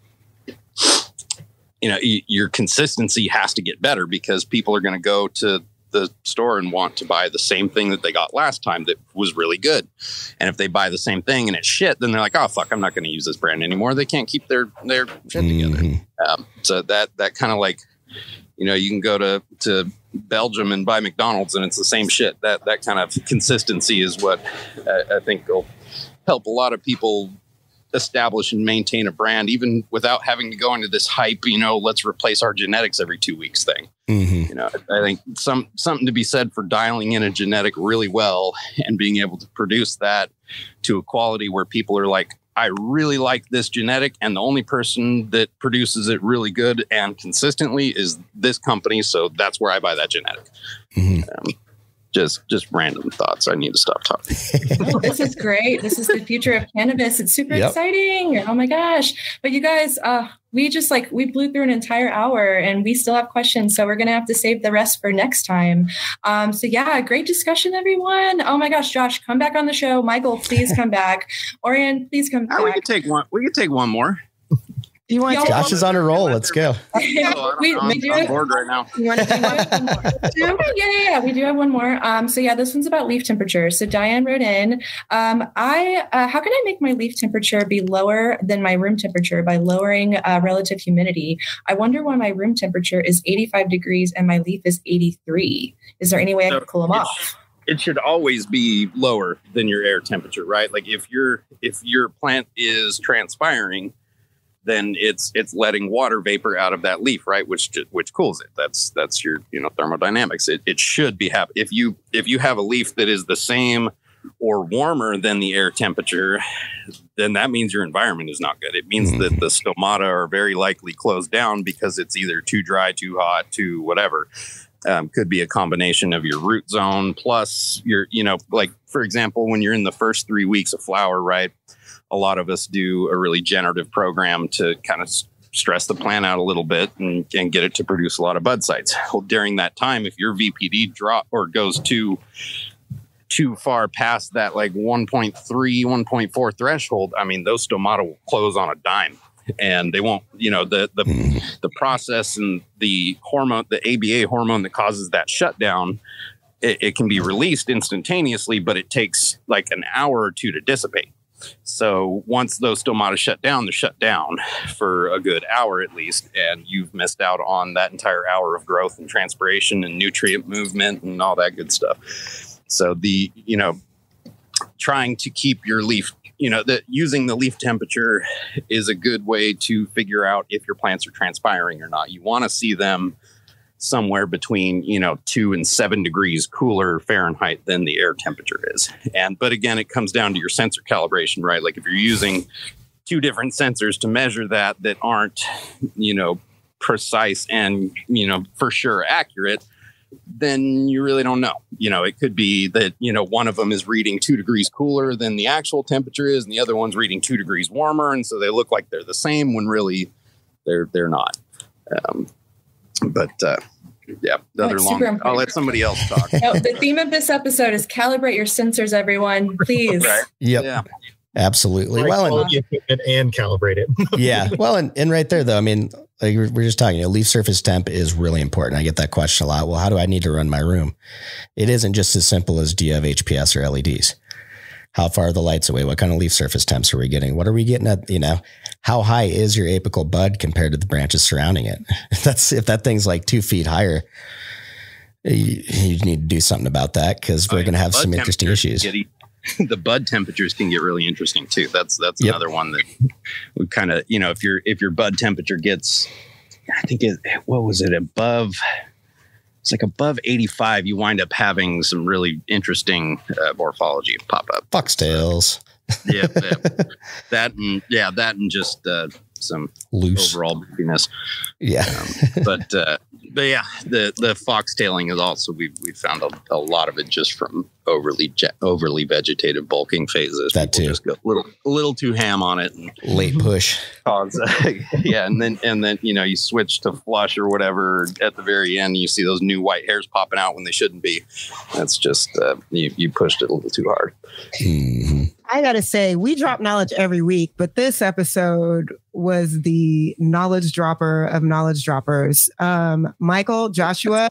you know y- your consistency has to get better because people are going to go to the store and want to buy the same thing that they got last time that was really good. And if they buy the same thing and it's shit, then they're like, "Oh fuck, I'm not going to use this brand anymore." They can't keep their their shit together. Mhm. Um, so that that kind of like, you know, you can go to to Belgium and buy McDonald's and it's the same shit. That that kind of consistency is what I, I think will help a lot of people establish and maintain a brand, even without having to go into this hype. You know, let's replace our genetics every two weeks thing. Mhm. You know, I think some something to be said for dialing in a genetic really well and being able to produce that to a quality where people are like, I really like this genetic, and the only person that produces it really good and consistently is this company. So that's where I buy that genetic. Mhm. Um, just just random thoughts. I need to stop talking. Oh, this is great. This is the future of cannabis. It's super Yep. exciting. Oh my gosh. But you guys, uh, we just like we blew through an entire hour and we still have questions. So we're gonna have to save the rest for next time. Um, so yeah, great discussion, everyone. Oh my gosh, Josh, come back on the show. Michael, please come back. Orion, please come Oh, we back. could take one. We could take one more. You want Y'all? Josh is on a roll. Let's go. we, I'm, we do I'm it. bored right now. You want to do one more? yeah, yeah, yeah. We do have one more. Um, so yeah, this one's about leaf temperature. So Diane wrote in, um, I uh, how can I make my leaf temperature be lower than my room temperature by lowering uh, relative humidity? I wonder why my room temperature is 85 degrees and my leaf is 83. Is there any way I can cool them off? it should always be lower than your air temperature, right? Like if your if your plant is transpiring, then it's it's letting water vapor out of that leaf, right? Which which cools it. That's that's your you know thermodynamics. It it should be happy. If you if you have a leaf that is the same or warmer than the air temperature, then that means your environment is not good. It means that the stomata are very likely closed down because it's either too dry, too hot, too whatever um, could be a combination of your root zone plus your, you know, like for example, when you're in the first three weeks of flower, right? A lot of us do a really generative program to kind of stress the plant out a little bit and, and get it to produce a lot of bud sites. Well, during that time, if your VPD drop or goes too too far past that like 1.3 1.4 threshold i mean those stomata will close on a dime and they won't you know the the Mhm. the process and the hormone, the ABA hormone that causes that shutdown, it, it can be released instantaneously, but it takes like an hour or two to dissipate. So once those stomata shut down, they're shut down for a good hour at least, and you've missed out on that entire hour of growth and transpiration and nutrient movement and all that good stuff. So the you know trying to keep your leaf you know that using the leaf temperature is a good way to figure out if your plants are transpiring or not. You want to see them somewhere between you know two and seven degrees cooler Fahrenheit than the air temperature is. And but again, it comes down to your sensor calibration, right? Like if you're using two different sensors to measure that that aren't you know precise and you know for sure accurate then you really don't know. You know, it could be that, you know, one of them is reading two degrees cooler than the actual temperature is, and the other one's reading two degrees warmer. And so they look like they're the same when really they're they're not. Um, but uh, yeah, the Oh, other long super important. I'll let somebody else talk. No, the theme of this episode is calibrate your sensors, everyone. Please. Right. Yep. Yeah. Absolutely. Right Well, and quality and calibrate it. yeah. Well, and, and right there though, I mean, like we're we're just talking, you know, leaf surface temp is really important. I get that question a lot. Well, how do I need to run my room? It isn't just as simple as do you have HPS or LEDs? How far are the lights away? What kind of leaf surface temps are we getting? What are we getting at? You know, how high is your apical bud compared to the branches surrounding it? If that's if that thing's like two feet higher, you, you need to do something about that because we're oh, going to have some interesting issues. the bud temperatures can get really interesting too. That's that's yep. another one that we kind of you know if your if your bud temperature gets, I think it what was it above it's like above 85, you wind up having some really interesting uh, morphology pop up. Foxtails. yeah, that, that and yeah, that and just uh, some loose overall beefiness. Yeah, um, but uh, but yeah, the the foxtailing is also we we found a, a lot of it just from overly je- overly vegetative bulking phases. That People too. Just go a little a little too ham on it. And Late push. Cause, yeah, and then and then you know you switch to flush or whatever at the very end. You see those new white hairs popping out when they shouldn't be. That's just uh, you you pushed it a little too hard. Mm-hmm. I gotta say, we drop knowledge every week, but this episode was the knowledge dropper of knowledge droppers. Um, Michael, Joshua,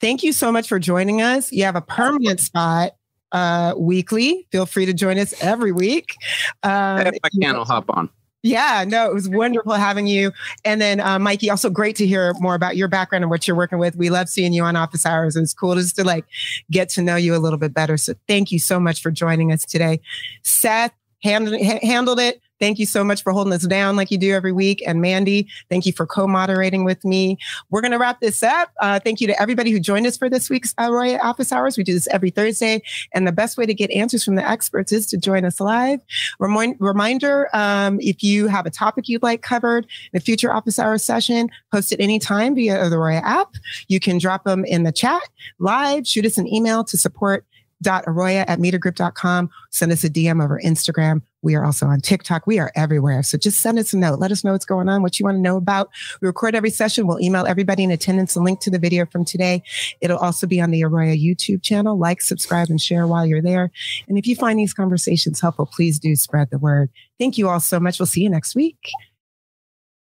thank you so much for joining us. You have a permanent spot uh, weekly. Feel free to join us every week. Um, if I can, I'll hop on. Yeah, no, it was wonderful having you. And then, uh, Mikey, also great to hear more about your background and what you're working with. We love seeing you on office hours, and it's cool just to like get to know you a little bit better. So, thank you so much for joining us today. Seth handled it Thank you so much for holding us down like you do every week. And Mandy, thank you for co-moderating with me. We're going to wrap this up. Uh, thank you to everybody who joined us for this week's uh, Office Hours. We do this every Thursday. And the best way to get answers from the experts is to join us live. Remind, reminder, um, if you have a topic you'd like covered in a future Office Hours session, post it anytime via the AROYA app. You can drop them in the chat live, shoot us an email to support aroya at metergroup.com. Send us a DM over Instagram. We are also on TikTok. We are everywhere. So just send us a note. Let us know what's going on, what you want to know about. We record every session. We'll email everybody in attendance a link to the video from today. It'll also be on the AROYA YouTube channel. Like, subscribe, and share while you're there. And if you find these conversations helpful, please do spread the word. Thank you all so much. We'll see you next week.